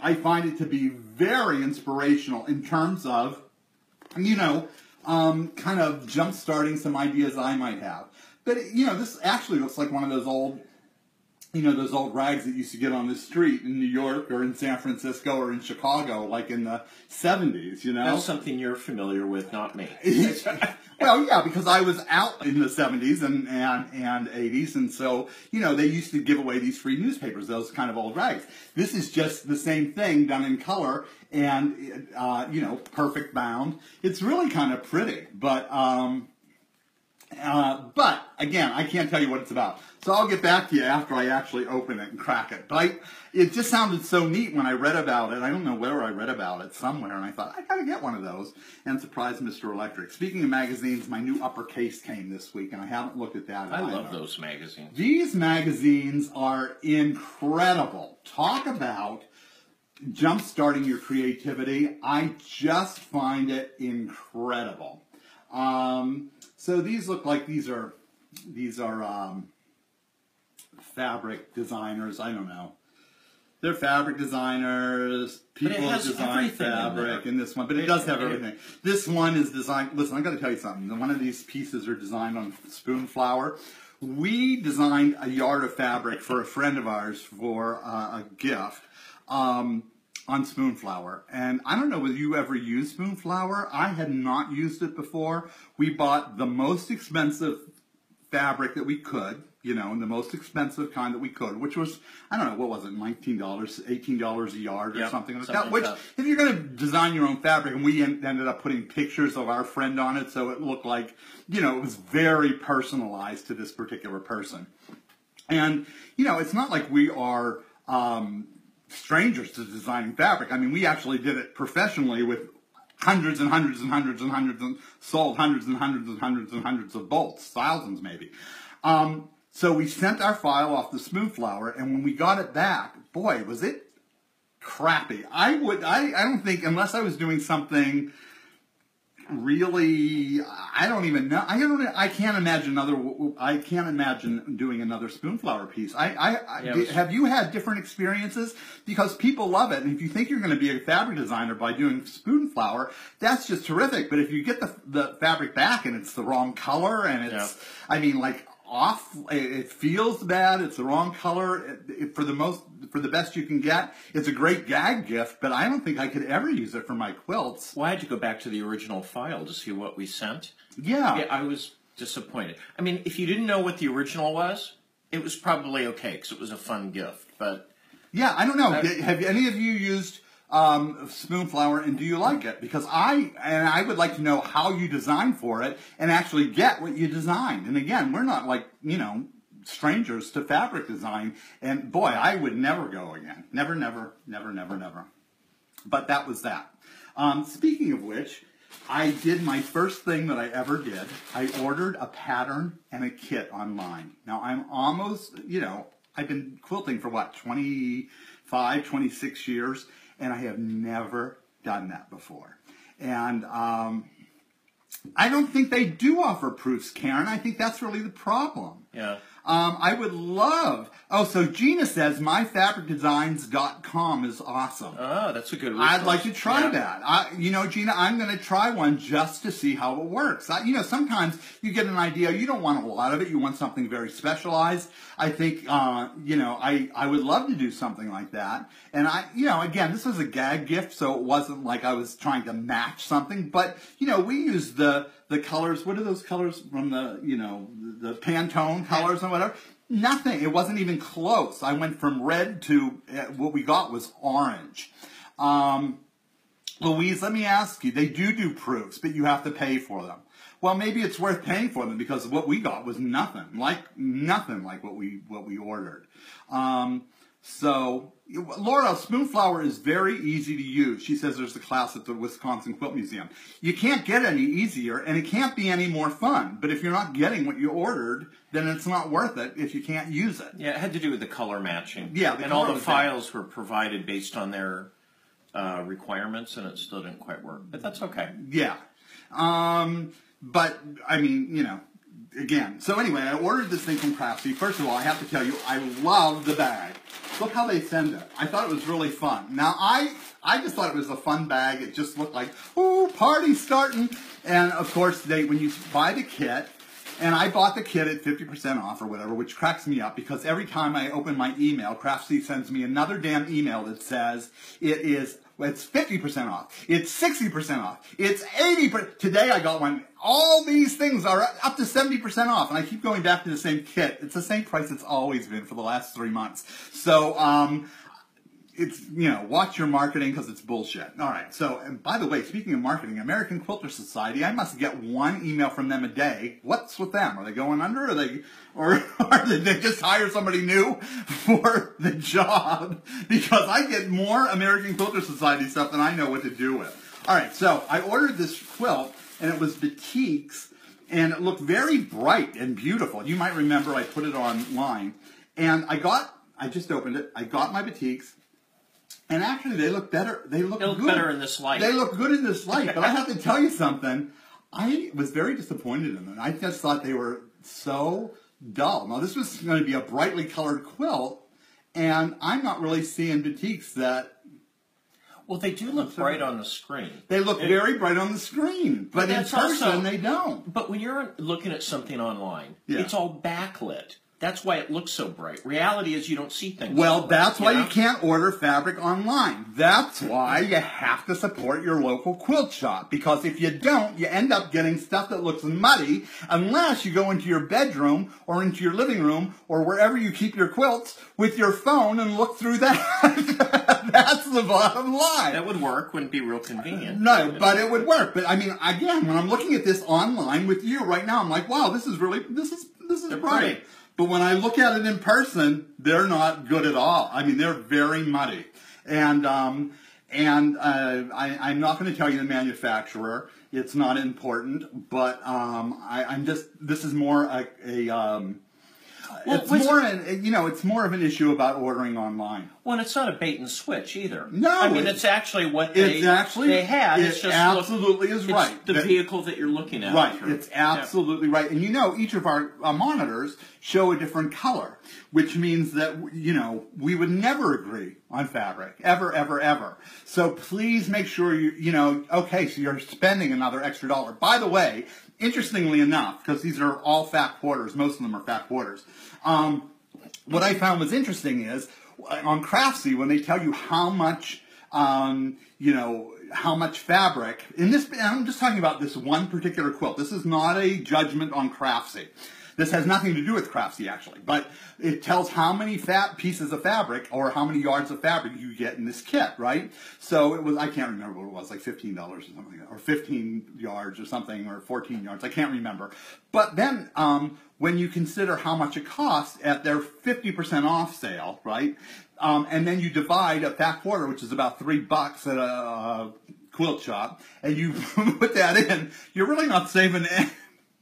I find it to be very inspirational in terms of, you know, um, kind of jump starting some ideas I might have. But, you know, this actually looks like one of those old, you know, those old rags that used to get on the street in New York or in San Francisco or in Chicago, like in the 70s, you know? That's something you're familiar with, not me. Well, yeah, because I was out in the 70s and, and, and 80s, and so, you know, they used to give away these free newspapers, those kind of old rags. This is just the same thing done in color and, uh, you know, perfect bound. It's really kind of pretty, but, um, uh, but again, I can't tell you what it's about. So I'll get back to you after I actually open it and crack it. But I, it just sounded so neat when I read about it. I don't know where I read about it somewhere, and I thought I gotta get one of those and surprise Mr. Electric. Speaking of magazines, my new uppercase came this week, and I haven't looked at that. I love those magazines. These magazines are incredible. Talk about jump starting your creativity. I just find it incredible. Um, so these look like these are these are um, fabric designers. I don't know. they're fabric designers, people design in fabric there. in this one, but it, It- does have it- everything. This one is designed. Listen, I got to tell you something. One of these pieces are designed on Spoonflower. We designed a yard of fabric for a friend of ours for uh, a gift. Um, on Spoonflower. And I don't know whether you ever used Spoonflower. I had not used it before. We bought the most expensive fabric that we could, you know, and the most expensive kind that we could, which was, I don't know, what was it, $19, $18 a yard or Yep, something like something that. Which, that. if you're going to design your own fabric, and we en- ended up putting pictures of our friend on it, so it looked like, you know, it was very personalized to this particular person. And, you know, it's not like we are um, strangers to designing fabric. I mean, we actually did it professionally with hundreds and hundreds and hundreds and hundreds and sold hundreds and hundreds and hundreds and hundreds of bolts, thousands maybe. Um, so we sent our file off to Spoonflower, and when we got it back, boy, was it crappy. I would, I, I don't think, unless I was doing something really i don't even know i don't i can't imagine another i can't imagine doing another spoonflower piece i i, I Yeah, was- have you had different experiences because people love it and if you think you're going to be a fabric designer by doing spoonflower that's just terrific but if you get the the fabric back and it's the wrong color and it's Yeah. i mean like off it feels bad it's the wrong color for the most for the best you can get it's a great gag gift but i don't think i could ever use it for my quilts Well, I had to go back to the original file to see what we sent. yeah Yeah, I was disappointed. I mean, if you didn't know what the original was, it was probably okay because it was a fun gift. But Yeah, I don't know. Have any of you used um, Spoonflower, and do you like it? Because I and I would like to know how you design for it and actually get what you designed. And again, we're not like you know strangers to fabric design. And boy, I would never go again. Never, never, never, never, never. But that was that. Um, speaking of which, I did my first thing that I ever did. I ordered a pattern and a kit online. Now I'm almost, you know, I've been quilting for what, 25, 26 years, and I have never done that before. And um, I don't think they do offer proofs, Karen. I think that's really the problem. yeah, Um, I would love. Oh, so Gina says myfabricdesigns.com is awesome. oh, that's a good. I'd like to try Yeah. that. I, you know, Gina, I'm going to try one just to see how it works. I, you know, sometimes you get an idea, you don't want a lot of it, you want something very specialized. I think, uh, you know, I, I would love to do something like that. And I, you know, again, this was a gag gift, so it wasn't like I was trying to match something, but, you know, we used the, the colors, what are those colors from the, you know, the Pantone colors and whatever? Nothing. It wasn't even close. I went from red to uh, what we got was orange. Um, Louise, let me ask you. They do do proofs, but you have to pay for them. Well, maybe it's worth paying for them because what we got was nothing, like nothing like what we what we ordered. Um, so, Laura, Spoonflower is very easy to use. She says there's a class at the Wisconsin Quilt Museum. You can't get any easier, and it can't be any more fun. But if you're not getting what you ordered, then it's not worth it if you can't use it. Yeah, it had to do with the color matching. Yeah, the and all the files were provided based on their uh, requirements, and it still didn't quite work. But that's okay. Yeah. Um, but I mean, you know, again. So anyway, I ordered this thing from Craftsy. First of all, I have to tell you, I love the bag. Look how they send it. I thought it was really fun. Now I I just thought it was a fun bag. It just looked like, ooh, party starting. And of course, they when you buy the kit, and I bought the kit at 50% off or whatever, which cracks me up because every time I open my email, Craftsy sends me another damn email that says it is it's 50% off. It's 60% off. It's 80%. Today I got one. All these things are up to 70% off. And I keep going back to the same kit. It's the same price it's always been for the last three months. So, um, it's you know watch your marketing because it's bullshit. All right. So and by the way, speaking of marketing, American Quilter Society, I must get one email from them a day. What's with them? Are they going under? Are they or, or did they just hire somebody new for the job? Because I get more American Quilter Society stuff than I know what to do with. All right. So I ordered this quilt and it was batiks and it looked very bright and beautiful. You might remember I put it online and I got. I just opened it. I got my batiks. And actually, they look better. They look They look good. better in this light. They look good in this light. but I have to tell you something. I was very disappointed in them. I just thought they were so dull. Now, this was going to be a brightly colored quilt, and I'm not really seeing batiks that Well, they do look bright on the screen. they look It- very bright on the screen, but, in person also- they don't. But when you're looking at something online, Yeah. it's all backlit. That's why it looks so bright. Reality is you don't see things. Well, that's why know? you can't order fabric online. That's why you have to support your local quilt shop. Because if you don't, you end up getting stuff that looks muddy unless you go into your bedroom or into your living room or wherever you keep your quilts with your phone and look through that. that's the bottom line. That would work. Wouldn't be real convenient. No, but it would work. But I mean, again, when I'm looking at this online with you right now, I'm like, wow, this is really, this is, this is They're bright. pretty. But when I look at it in person, they're not good at all. I mean, they're very muddy. And, um, and uh, I, I'm not going to tell you the manufacturer. It's not important. But um, I, I'm just, this is more a, a um, it's more an, you know, it's more of an issue about ordering online. Well, and it's not a bait and switch either. No, I mean it's- it's actually what they It's actually, they had. it It's just absolutely look, is right. The That- vehicle that you're looking at. Right, it's absolutely right. And you know, each of our uh, monitors show a different color, which means that, you know, we would never agree on fabric, ever, ever, ever. So please make sure you, you know, okay, so you're spending another extra dollar. By the way, interestingly enough, because these are all fat quarters, most of them are fat quarters, um, what I found was interesting is uh, on Craftsy when they tell you how much, um, you know, how much fabric in this. I'm just talking about this one particular quilt. This is not a judgment on Craftsy. This has nothing to do with Craftsy actually, but it tells how many fat pieces of fabric or how many yards of fabric you get in this kit, right? So it was I can't remember what it was, like fifteen dollars or something, or fifteen yards or something, or fourteen yards. I can't remember. But then um, when you consider how much it costs at their fifty percent off sale, right? Um, and then you divide a fat quarter, which is about three bucks at a uh, quilt shop, and you put that in, you're really not saving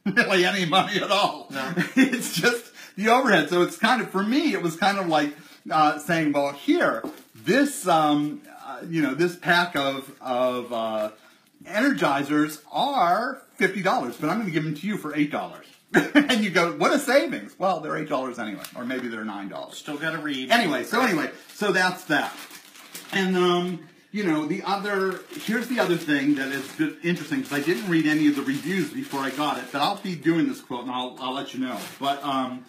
really any money at all. No. it's just the overhead. So it's kind of for me, it was kind of like uh, saying, well, here, this um, uh, you know, this pack of of uh, energizers are fifty dollars, but I'm going to give them to you for eight dollars. and you go, what a savings! Well, they're eight dollars anyway, or maybe they're nine dollars. Still got to read. Anyway, so anyway, so that's that. And um, you know, the other here's the other thing that is interesting because I didn't read any of the reviews before I got it, but I'll be doing this quote and I'll I'll let you know. But um,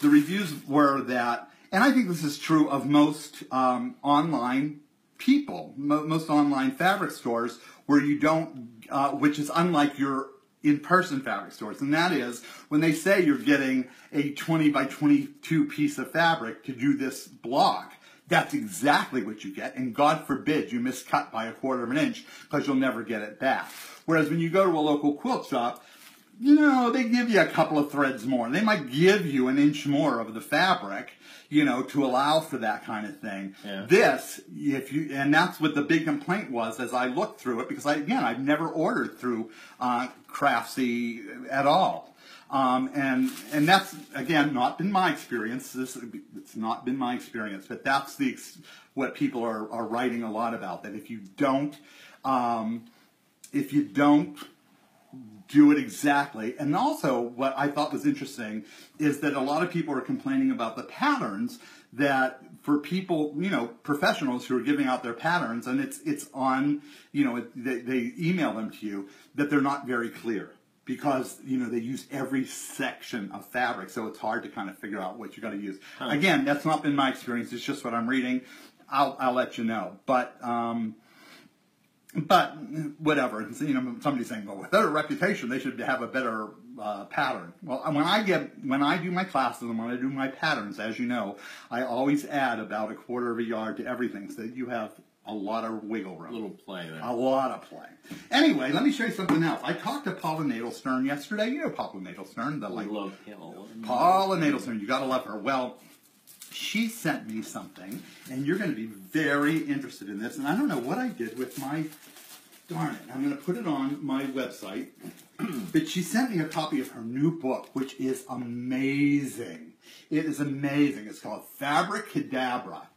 the reviews were that, and I think this is true of most um, online people, mo- most online fabric stores, where you don't, uh, which is unlike your in-person fabric stores, and that is when they say you're getting a 20 by 22 piece of fabric to do this blog. That's exactly what you get, and God forbid you miscut by a quarter of an inch because you'll never get it back. Whereas when you go to a local quilt shop, you know, they give you a couple of threads more. They might give you an inch more of the fabric, you know, to allow for that kind of thing. Yeah. This, if you, and that's what the big complaint was as I looked through it, because I, again, I've never ordered through uh, Craftsy at all. Um, and and that's again not been my experience. This it's not been my experience, but that's the what people are, are writing a lot about. That if you don't, um, if you don't do it exactly. And also, what I thought was interesting is that a lot of people are complaining about the patterns that for people, you know, professionals who are giving out their patterns, and it's it's on, you know, they, they email them to you that they're not very clear because you know they use every section of fabric, so it's hard to kind of figure out what you're going to use. Again, that's not been my experience. It's just what I'm reading. I'll I'll let you know, but. Um, but whatever, And you know, somebody's saying, "Well, with their reputation, they should have a better uh, pattern." Well, when I get when I do my classes and when I do my patterns, as you know, I always add about a quarter of a yard to everything, so that you have a lot of wiggle room. A little play there. A lot of play. Anyway, let me show you something else. I talked to Paula Nadelstern yesterday. You know Paula Nadelstern, the like love Hill. Paula Nadelstern. You gotta love her. Well, she sent me something, and you're going to be very interested in this. And I don't know what I did with my. Darn it! I'm going to put it on my website. but she sent me a copy of her new book, which is amazing. It is amazing. It's called Fabracadabra.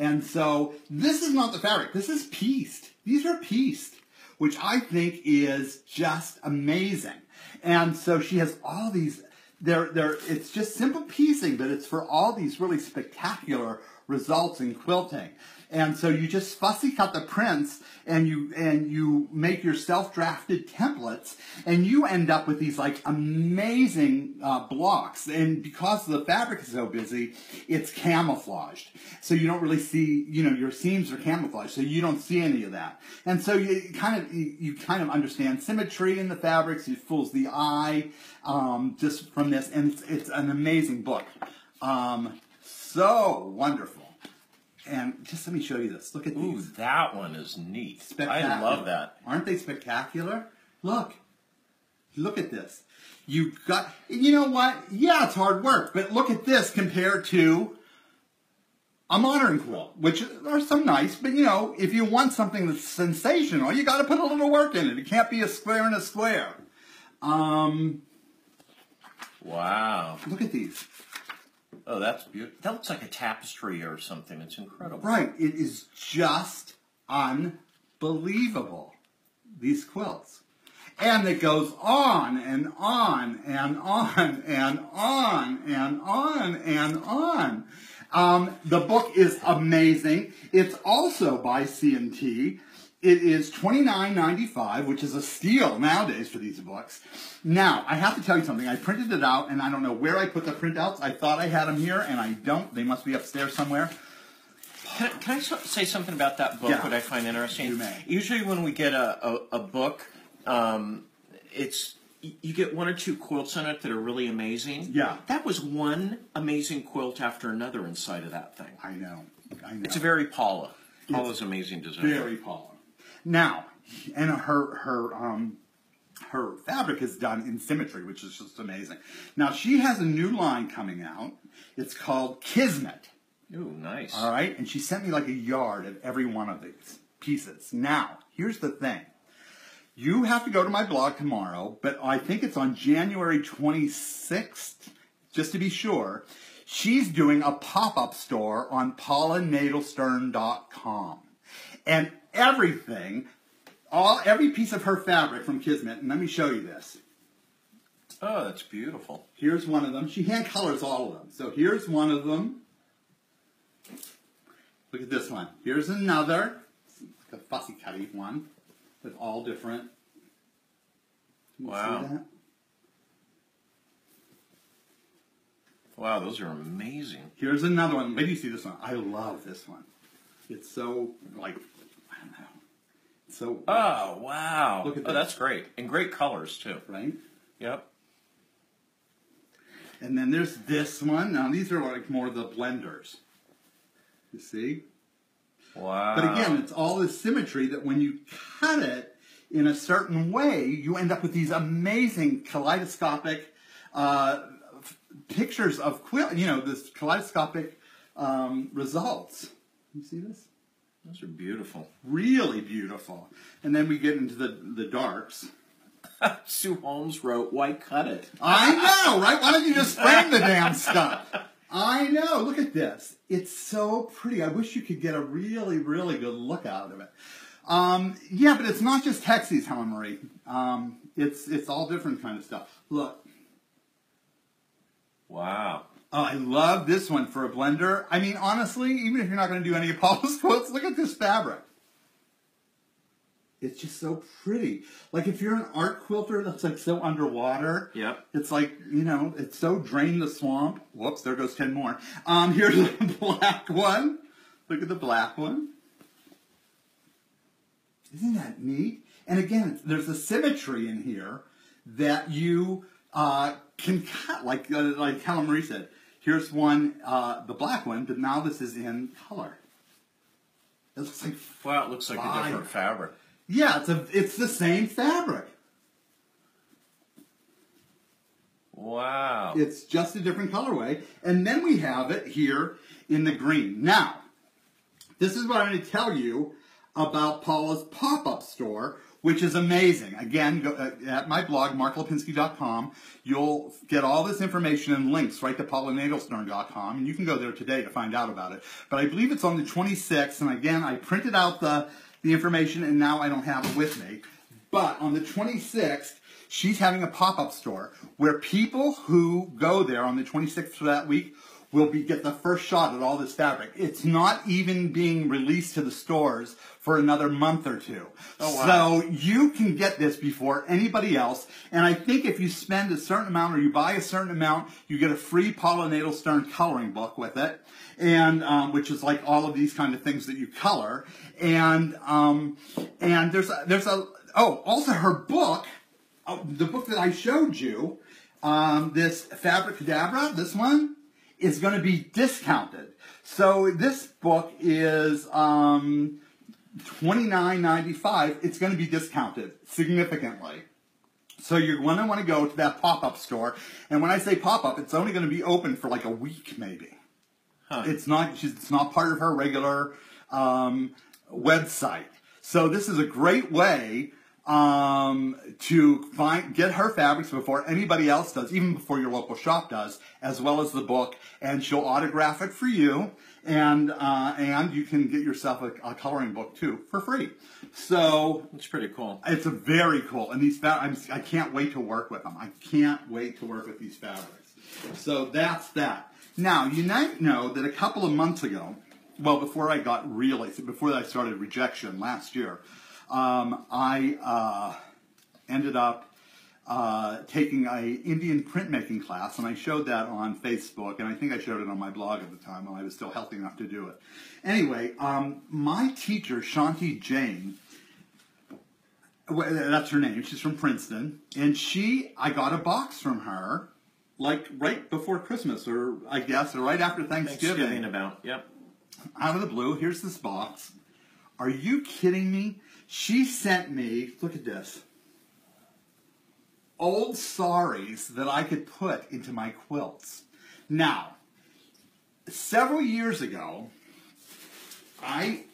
And so this is not the fabric. This is pieced. These are pieced, which I think is just amazing. And so she has all these they're, they're, it's just simple piecing, but it's for all these really spectacular results in quilting. And so you just fussy cut the prints and you and you make your self-drafted templates and you end up with these like amazing uh, blocks. And because the fabric is so busy, it's camouflaged. So you don't really see, you know, your seams are camouflaged, so you don't see any of that. And so you kind of you, kind of understand symmetry in the fabrics. It fools the eye um, just from this, and it's it's an amazing book. Um, so wonderful. And just let me show you this. Look at Ooh, these. that one is neat. I love that. Aren't they spectacular? Look. Look at this. You got, you know what? Yeah, it's hard work, but look at this compared to a modern quilt, which are some nice, but you know, if you want something that's sensational, you got to put a little work in it. It can't be a square and a square. Um, Wow. look at these. Oh, that's beautiful. That looks like a tapestry or something. It's incredible. Right. It is just unbelievable. These quilts. And it goes on and on and on and on and on and on. Um, the book is amazing. It's also by C&T. It is $29.95, which is a steal nowadays for these books. Now, I have to tell you something. I printed it out, and I don't know where I put the printouts. I thought I had them here, and I don't. They must be upstairs somewhere. Can, can I say something about that book Yeah. that I find interesting? You may. Usually, when we get a, a, a book, um, it's you get one or two quilts in it that are really amazing. Yeah. That was one amazing quilt after another inside of that thing. I know. I know. It's a very Paula. Paula's amazing design. Very Paula. Now, and her her um her fabric is done in symmetry, which is just amazing. Now she has a new line coming out. It's called Kismet. Ooh, nice. All right, and she sent me like a yard of every one of these pieces. Now, here's the thing. You have to go to my blog tomorrow, but I think it's on January 26th, just to be sure. She's doing a pop-up store on paulanadelstern.com. And everything, all every piece of her fabric from Kismet, and let me show you this. Oh, that's beautiful. Here's one of them. She hand colors all of them. So here's one of them. Look at this one. Here's another. It's like a fussy cutty one with all different. Can you see Wow. Wow, those are amazing. Here's another one. Maybe you see this one. I love this one. It's so like I don't know. It's so Oh, wow. Look at oh, that's great. And great colors, too. right. Yep. And then there's this one. Now these are like more the blenders. You see? Wow. But again, it's all this symmetry that when you cut it in a certain way, you end up with these amazing kaleidoscopic uh, pictures of quilt. You know, this kaleidoscopic um, results. You see this? Those are beautiful. Really beautiful. And then we get into the the darks. Sue Holmes wrote, Why cut it? I know, right? Why don't you just frame the damn stuff? I know. Look at this. It's so pretty. I wish you could get a really, really good look out of it. Um, yeah, but it's not just Hexies, Helen Marie. Um, it's it's all different kind of stuff. Look, Wow. Oh, I love this one for a blender. I mean, honestly, even if you're not going to do any Apollo's quotes, look at this fabric. It's just so pretty. Like if you're an art quilter that's like so underwater, Yep. it's like, you know, it's so drain the swamp. Whoops, there goes 10 more. Um, here's the black one. Look at the black one. Isn't that neat? And again, there's a symmetry in here that you uh, can cut, like uh, like Helen Marie said. Here's one, uh, the black one, but now this is in color. It looks like Wow, it looks like a different fabric. yeah, it's a it's the same fabric. Wow. It's just a different colorway. And then we have it here in the green. Now, this is what I'm going to tell you about Paula's pop-up store, which is amazing. Again, go, uh, at my blog, marklipinski.com, you'll get all this information and links right to paulanadelstern.com, and you can go there today to find out about it. But I believe it's on the 26th, and again, I printed out the, the information, and now I don't have it with me. But on the 26th, she's having a pop-up store where people who go there on the 26th for that week will be get the first shot at all this fabric. It's not even being released to the stores for another month or two. Oh, wow. So you can get this before anybody else. And I think if you spend a certain amount or you buy a certain amount, you get a free Paula Nadelstern coloring book with it. And, um, which is like all of these kind of things that you color. And, um, and there's a, there's a, oh, also her book, uh, the book that I showed you, um, this Fabracadabra, this one, is going to be discounted. So this book is um, $29.95. It's going to be discounted significantly. So you're going to want to go to that pop-up store. And when I say pop-up, it's only going to be open for like a week maybe. Huh. It's not she's, it's not part of her regular um, website. So this is a great way um, to find get her fabrics before anybody else does, even before your local shop does, as well as the book. And she'll autograph it for you, and uh, and you can get yourself a, a coloring book too for free. So It's pretty cool. it's a very cool, and these fa- I'm, I can't wait to work with them. I can't wait to work with these fabrics. So that's that. Now you might know that a couple of months ago, well, before I got really, before I started rejection last year, um, I uh, ended up uh, taking a Indian printmaking class, and I showed that on Facebook, and I think I showed it on my blog at the time when I was still healthy enough to do it. Anyway, um, my teacher Shanti Jain well, that's her name. She's from Princeton, and she, I got a box from her, like right before Christmas, or I guess, or right after Thanksgiving, Thanksgiving about. Yep. out of the blue. Here's this box. Are you kidding me? She sent me. Look at this. Old saris that I could put into my quilts. Now, several years ago, I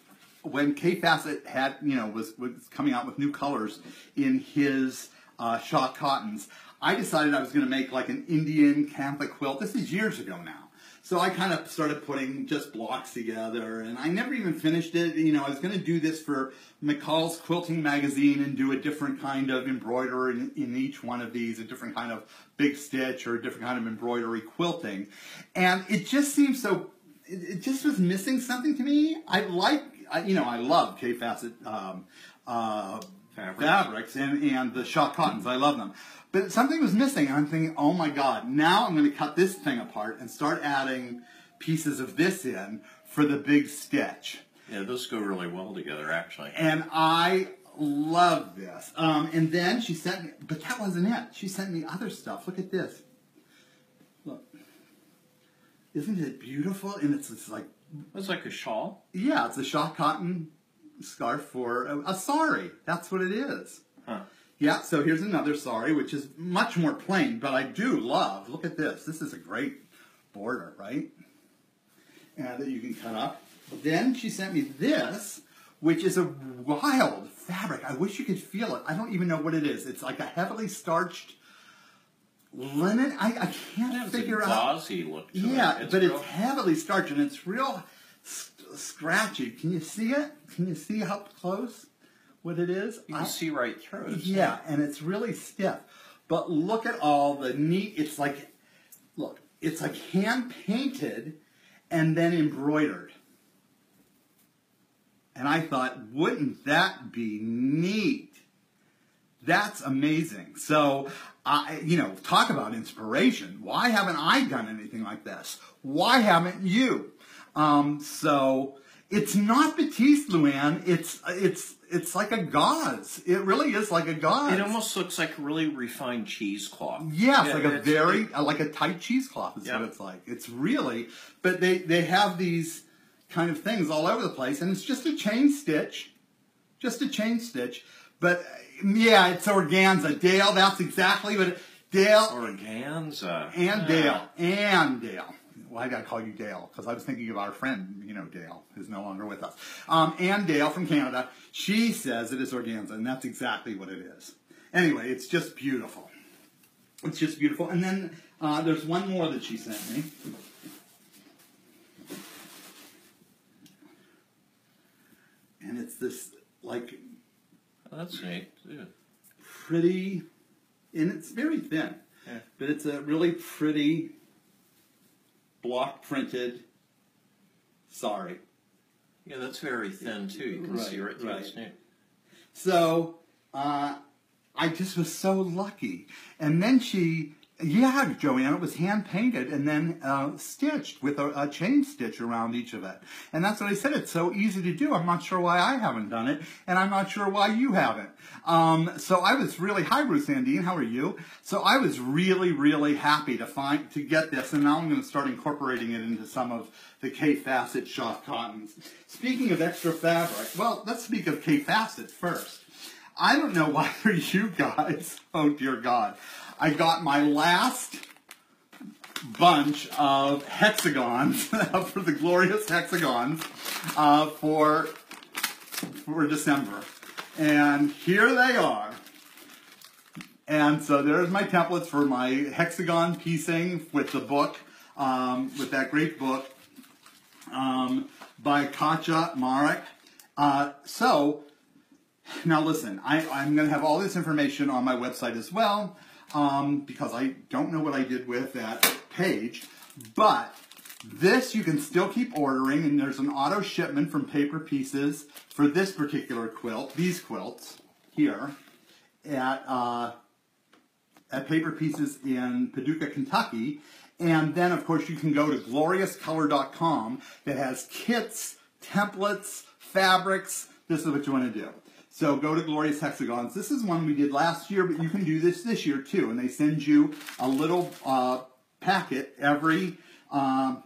when Kaffe Fassett had you know was was coming out with new colors in his uh, shot cottons, I decided I was going to make like an Indian Catholic quilt. This is years ago now. So I kind of started putting just blocks together, and I never even finished it. You know, I was going to do this for McCall's Quilting Magazine and do a different kind of embroidery in, in each one of these, a different kind of big stitch or a different kind of embroidery quilting, and it just seemed so. It, it just was missing something to me. I like, I, you know, I love Kaffe Fassett um, uh, Fabrics. fabrics and and the shot cottons. I love them. But something was missing, and I'm thinking, oh my god, now I'm going to cut this thing apart and start adding pieces of this in for the big stitch. Yeah, those go really well together, actually. And I love this. Um, and then she sent me, but that wasn't it. She sent me other stuff. Look at this. Look. Isn't it beautiful? And it's, it's like, It's like a shawl. yeah, it's a shot cotton scarf for a, a sari. That's what it is. Huh. Yeah, so here's another sorry, which is much more plain, but I do love. Look at this. This is a great border, right? And that you can cut up. Then she sent me this, which is a wild fabric. I wish you could feel it. I don't even know what it is. It's like a heavily starched linen. I, I can't It has a figure out. gauzy look to Yeah, it. but real- it's heavily starched and it's real scratchy. Can you see it? Can you see how close what it is? You can I- see right through it. yeah, and it's really stiff. But look at all the neat. It's like, look, it's like hand painted and then embroidered. And I thought, wouldn't that be neat? That's amazing. So, I, you know, talk about inspiration. Why haven't I done anything like this? Why haven't you? Um, so it's not Batiste, Luann. It's it's it's like a gauze. It really is like a gauze. It almost looks like really refined cheesecloth. Yes, Yeah, like a very uh, like a tight cheesecloth is Yeah. what it's like. It's really, but they they have these kind of things all over the place, and it's just a chain stitch, just a chain stitch. But yeah, it's organza. Dale, that's exactly what it, Dale Organza. and Yeah. Dale and Dale. Well, I gotta call you Dale because I was thinking of our friend, you know, Dale, who's no longer with us. Um, and Dale from Canada, she says it is organza, and that's exactly what it is. Anyway, it's just beautiful. It's just beautiful. And then uh, there's one more that she sent me. And it's this like Oh, that's neat. Yeah. pretty, and it's very thin, Yeah. but it's a really pretty block printed. Sorry. Yeah, that's very thin too. You can Right, see right through right. the snoot. So uh, I just was so lucky. And then she, yeah, Joanne, it was hand painted and then uh, stitched with a, a chain stitch around each of it. And that's what I said. It's so easy to do. I'm not sure why I haven't done it, and I'm not sure why you haven't. Um, so I was really hi, Bruce Andine. How are you? So I was really, really happy to find to get this, and now I'm going to start incorporating it into some of the Kaffe Fassett shot cottons. Speaking of extra fabric, well, let's speak of Kaffe Fassett first. I don't know why for you guys, oh dear God, I got my last bunch of hexagons for the glorious hexagons uh, for for December, and here they are. And so there's my templates for my hexagon piecing with the book, um, with that great book um, by Katja Marek. Uh, so now listen, I, I'm going to have all this information on my website as well um, because I don't know what I did with that page. But this you can still keep ordering, and there's an auto shipment from Paper Pieces for this particular quilt, these quilts here at uh, at Paper Pieces in Paducah, Kentucky. And then, of course, you can go to gloriouscolor.com that has kits, templates, fabrics. This is what you want to do. So go to Glorious Hexagons. This is one we did last year, but you can do this this year too. And they send you a little uh, packet every um,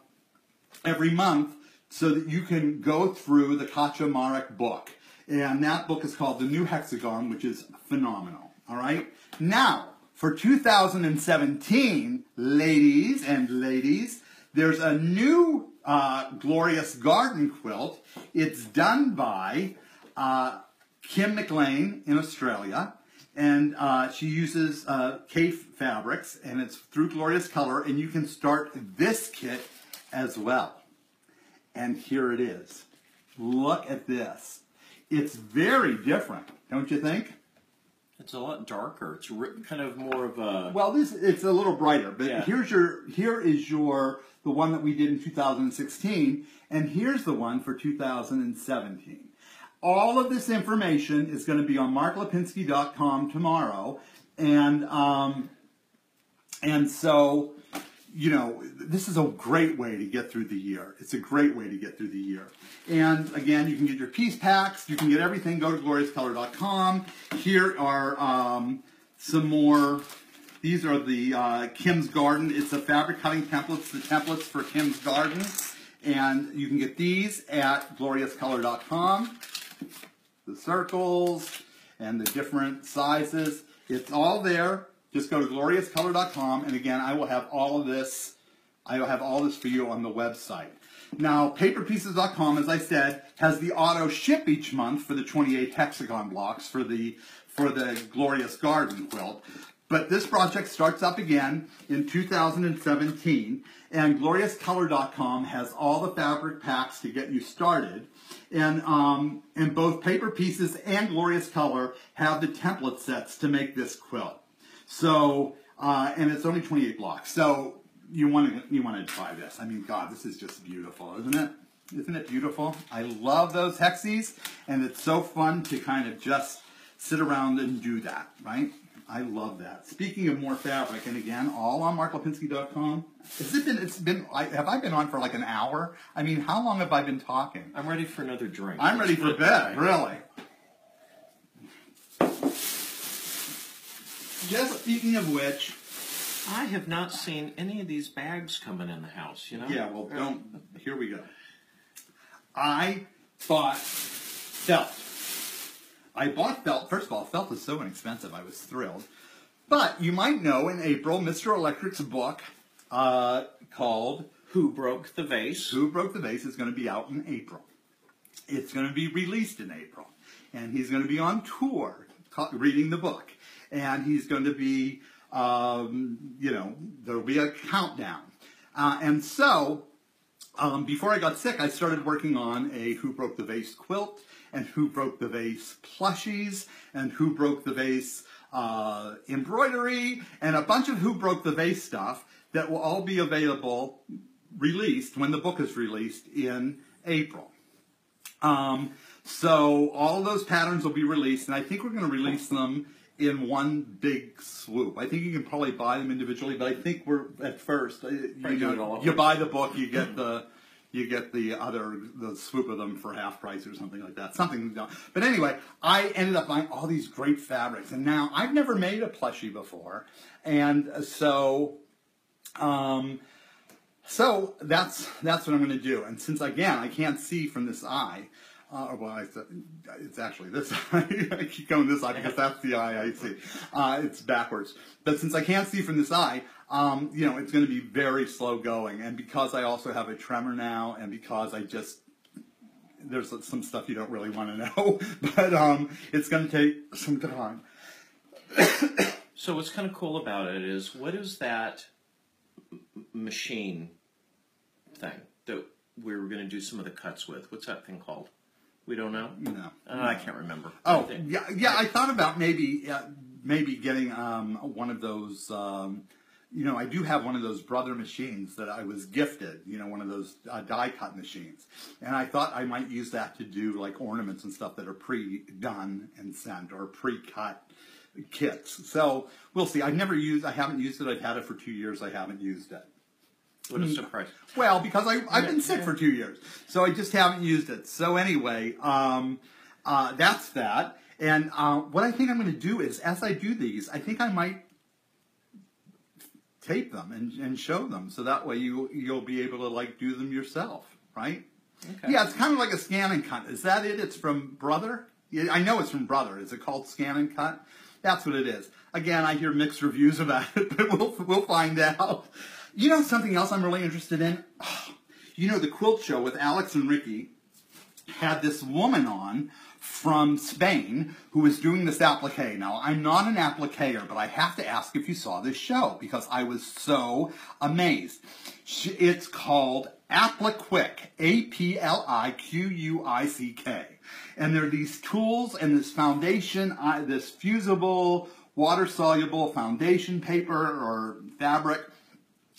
every month so that you can go through the Katja Marek book. And that book is called The New Hexagon, which is phenomenal. All right? Now, for 2017, ladies and ladies, there's a new uh, Glorious Garden quilt. It's done by uh, Kim McLean in Australia. And uh, she uses uh, Kaffe fabrics, and it's through Glorious Color, and you can start this kit as well. And here it is. Look at this. It's very different, don't you think? It's a lot darker. It's kind of more of a. Well, this it's a little brighter, but Yeah. here's your here is your the one that we did in 2016, and here's the one for 2017. All of this information is going to be on marklipinski.com tomorrow, and um, and so you know this is a great way to get through the year. It's a great way to get through the year. And again, you can get your piece packs. You can get everything. Go to gloriouscolor.com. Here are um, some more. These are the uh, Kim's Garden. It's the fabric cutting templates, the templates for Kim's Garden. And you can get these at gloriouscolor.com. The circles and the different sizes. It's all there. Just go to gloriouscolor.com. And again, I will have all of this. I will have all this for you on the website. Now, paperpieces.com, as I said, has the auto ship each month for the 28 hexagon blocks for the for the Glorious Garden quilt. But this project starts up again in 2017, and gloriouscolor.com has all the fabric packs to get you started. And um, and both Paper Pieces and Glorious Color have the template sets to make this quilt. So uh, and it's only 28 blocks. So you want to you want to try this. I mean, God, this is just beautiful, isn't it? Isn't it beautiful? I love those hexies, and it's so fun to kind of just sit around and do that, right? I love that. Speaking of more fabric, and again, all on marklipinski.com. Has it been? It's been. I, have I been on for like an hour? I mean, how long have I been talking? I'm ready for another drink. I'm Let's ready for bed. Really. Just speaking of which, I have not seen any of these bags coming in the house. You know. Yeah, well, don't. Here we go. I bought felt. I bought felt. First of all, felt is so inexpensive. I was thrilled. But you might know in April, Mr. Electric's book uh, called Who broke the vase? Who Broke the Vase is going to be out in April. It's going to be released in April. And he's going to be on tour reading the book. And he's going to be, um, you know, there'll be a countdown. Uh, and so, um, before I got sick, I started working on a Who Broke the Vase quilt and Who Broke the Vase plushies and Who Broke the Vase uh, embroidery and a bunch of Who Broke the Vase stuff that will all be available released when the book is released in April. Um, so all those patterns will be released, and I think we're going to release them in one big swoop. I think you can probably buy them individually, but I think we're at first uh, you, Right, do it all know, you buy the book, you get the you get the other the swoop of them for half price or something like that. Something, but anyway, I ended up buying all these great fabrics, and now I've never made a plushie before, and so. Um, so that's that's what I'm going to do. And since again I can't see from this eye, uh, well, it's actually this eye. I keep going this eye because that's the eye I see. Uh, it's backwards. But since I can't see from this eye, um, you know, it's going to be very slow going. And because I also have a tremor now, and because I just there's some stuff you don't really want to know, but um, it's going to take some time. So what's kind of cool about it is what is that machine thing that we were going to do some of the cuts with? What's that thing called? We don't know. No. Uh, I can't remember. Oh, yeah, yeah. I thought about maybe, uh, maybe getting um, one of those. Um, you know, I do have one of those brother machines that I was gifted. You know, one of those uh, die cut machines, and I thought I might use that to do like ornaments and stuff that are pre-done and sent or pre-cut kits. So we'll see. I've never used. I haven't used it. I've had it for two years. I haven't used it. What a surprise. Well, because I, I've been sick for two years, so I just haven't used it. So anyway, um, uh, that's that. And uh, what I think I'm going to do is, as I do these, I think I might tape them and, and show them, so that way you you'll be able to like do them yourself, right? Okay. Yeah, it's kind of like a scan and cut. Is that it? It's from Brother. Yeah, I know it's from Brother. Is it called Scan and Cut? That's what it is. Again, I hear mixed reviews about it, but we'll we'll find out. You know something else I'm really interested in? You know the quilt show with Alex and Ricky had this woman on from Spain who was doing this applique. Now, I'm not an appliquer, but I have to ask if you saw this show because I was so amazed. It's called Appliquick, A-P-L-I-Q-U-I-C-K. And there are these tools and this foundation, uh, this fusible, water-soluble foundation paper or fabric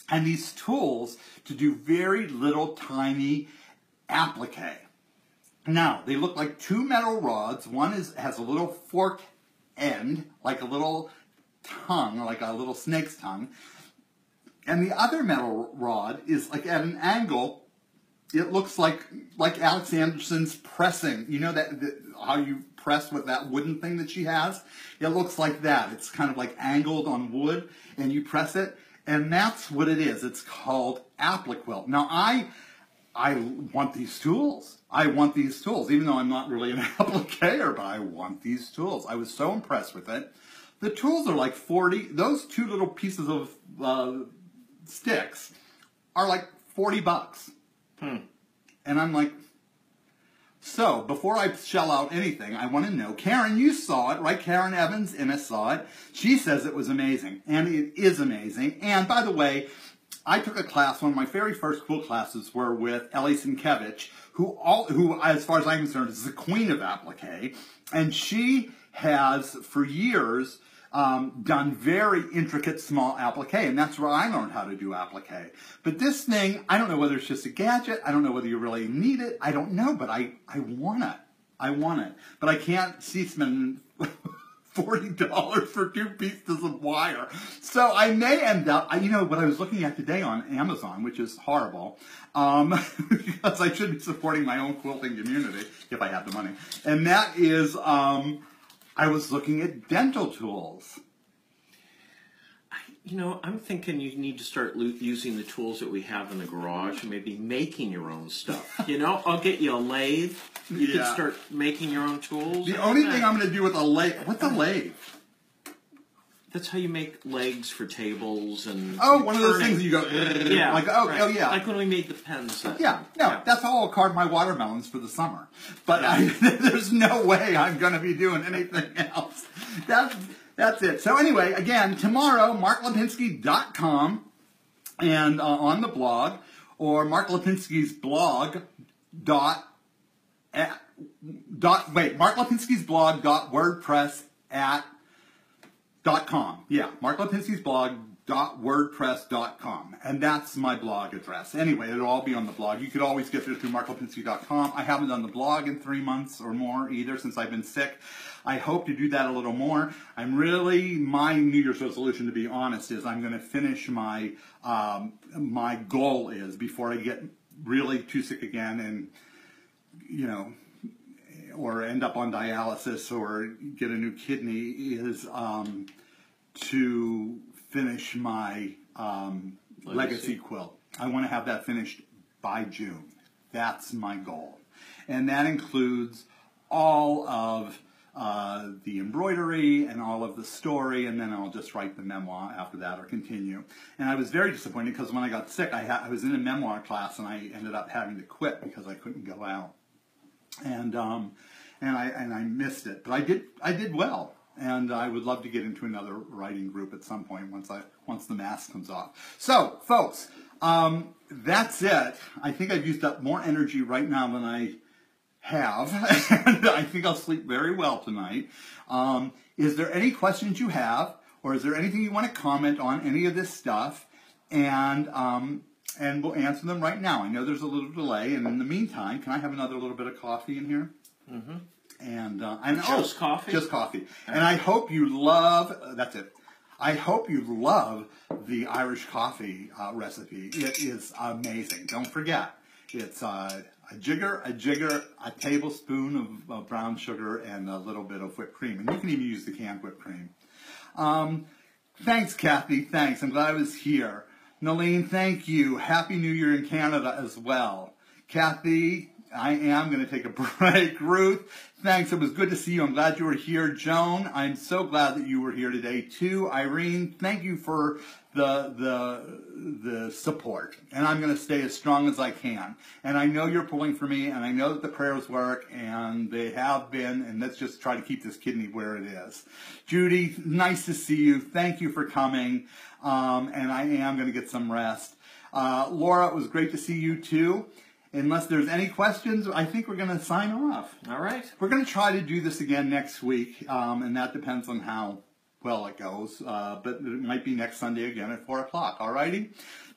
and these tools to do very little tiny applique. Now, they look like two metal rods. One is has a little fork end, like a little tongue, like a little snake's tongue. And the other metal rod is like at an angle. It looks like like Alex Anderson's pressing. You know that, that how you press with that wooden thing that she has? It looks like that. It's kind of like angled on wood, and you press it, and that's what it is. It's called Appliquick. Now I I want these tools. I want these tools, even though I'm not really an applicator, but I want these tools. I was so impressed with it. The tools are like 40, those two little pieces of uh, sticks are like 40 bucks. Hmm. And I'm like, so before I shell out anything, I want to know, Karen, you saw it, right? Karen Evans, Innes saw it. She says it was amazing, and it is amazing. And by the way, I took a class, one of my very first cool classes were with Elly Sienkiewicz, who, all, who, as far as I'm concerned, is the queen of applique. And she has, for years, um, done very intricate small applique, and that's where I learned how to do applique. But this thing, I don't know whether it's just a gadget, I don't know whether you really need it, I don't know, but I, I want it. I want it. But I can't cease $40 for two pieces of wire. So I may end up, I, you know, what I was looking at today on Amazon, which is horrible, um, because I should be supporting my own quilting community if I have the money. And that is, um, I was looking at dental tools. You know, I'm thinking you need to start lo- using the tools that we have in the garage and maybe making your own stuff. You know, I'll get you a lathe. You Yeah. can start making your own tools. The only thing I'm going to do with a lathe. What's a lathe? That's how you make legs for tables and. Oh, one of those things you go. Yeah. Like oh, right. oh yeah. Like when we made the pens. Yeah, no, that's how I'll carve my watermelons for the summer. But I, there's no way I'm going to be doing anything else. That's that's it. So anyway, again, tomorrow, marklipinski.com and uh, on the blog, or Mark Lipinski's blog dot at dot wait Mark Lipinski's blog dot WordPress at dot com. Yeah, Mark Lipinski's blog dot WordPress dot com. And that's my blog address. Anyway it'll all be on the blog. You could always get there through marklipinski.com i haven't done the blog in three months or more either since i've been sick i hope to do that a little more i'm really my new year's resolution to be honest is i'm going to finish my um, my goal is before i get really too sick again and you know or end up on dialysis or get a new kidney is um, to finish my um, legacy. legacy quilt. I want to have that finished by June. That's my goal. And that includes all of uh, the embroidery and all of the story, and then I'll just write the memoir after that or continue. And I was very disappointed because when I got sick, I, I, was in a memoir class and I ended up having to quit because I couldn't go out. And um, and I and I missed it, but I did I did well and I would love to get into another writing group at some point once I once the mask comes off. So, folks, um, that's it. I think I've used up more energy right now than I have, and I think I'll sleep very well tonight. Um, is there any questions you have, or is there anything you want to comment on any of this stuff? And um, and we'll answer them right now. I know there's a little delay, and in the meantime, can I have another little bit of coffee in here? Mm-hmm and uh, and just oh, coffee, just coffee. And I hope you love. Uh, that's it. I hope you love the Irish coffee uh, recipe. It is amazing. Don't forget, it's uh, a jigger, a jigger, a tablespoon of, brown sugar, and a little bit of whipped cream. And you can even use the canned whipped cream. Um, thanks, Kathy. Thanks. I'm glad I was here. Nalene, thank you. Happy New Year in Canada as well. Kathy, I am going to take a break. Ruth, thanks. It was good to see you. I'm glad you were here. Joan, I'm so glad that you were here today too. Irene, thank you for the the the support. And I'm going to stay as strong as I can. And I know you're pulling for me, and I know that the prayers work, and they have been. And let's just try to keep this kidney where it is. Judy, nice to see you. Thank you for coming. Um, and I am going to get some rest. Uh, Laura, it was great to see you too unless there's any questions, I think we're going to sign off. All right. We're going to try to do this again next week, um, and that depends on how well it goes. Uh, but it might be next Sunday again at 4 o'clock. All righty?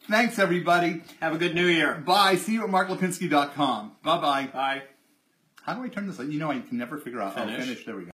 Thanks, everybody. Have a good new year. Bye. See you at marklipinski.com. Bye-bye. Bye. How do I turn this on? You know, I can never figure out. Finish. Oh, finish. There we go.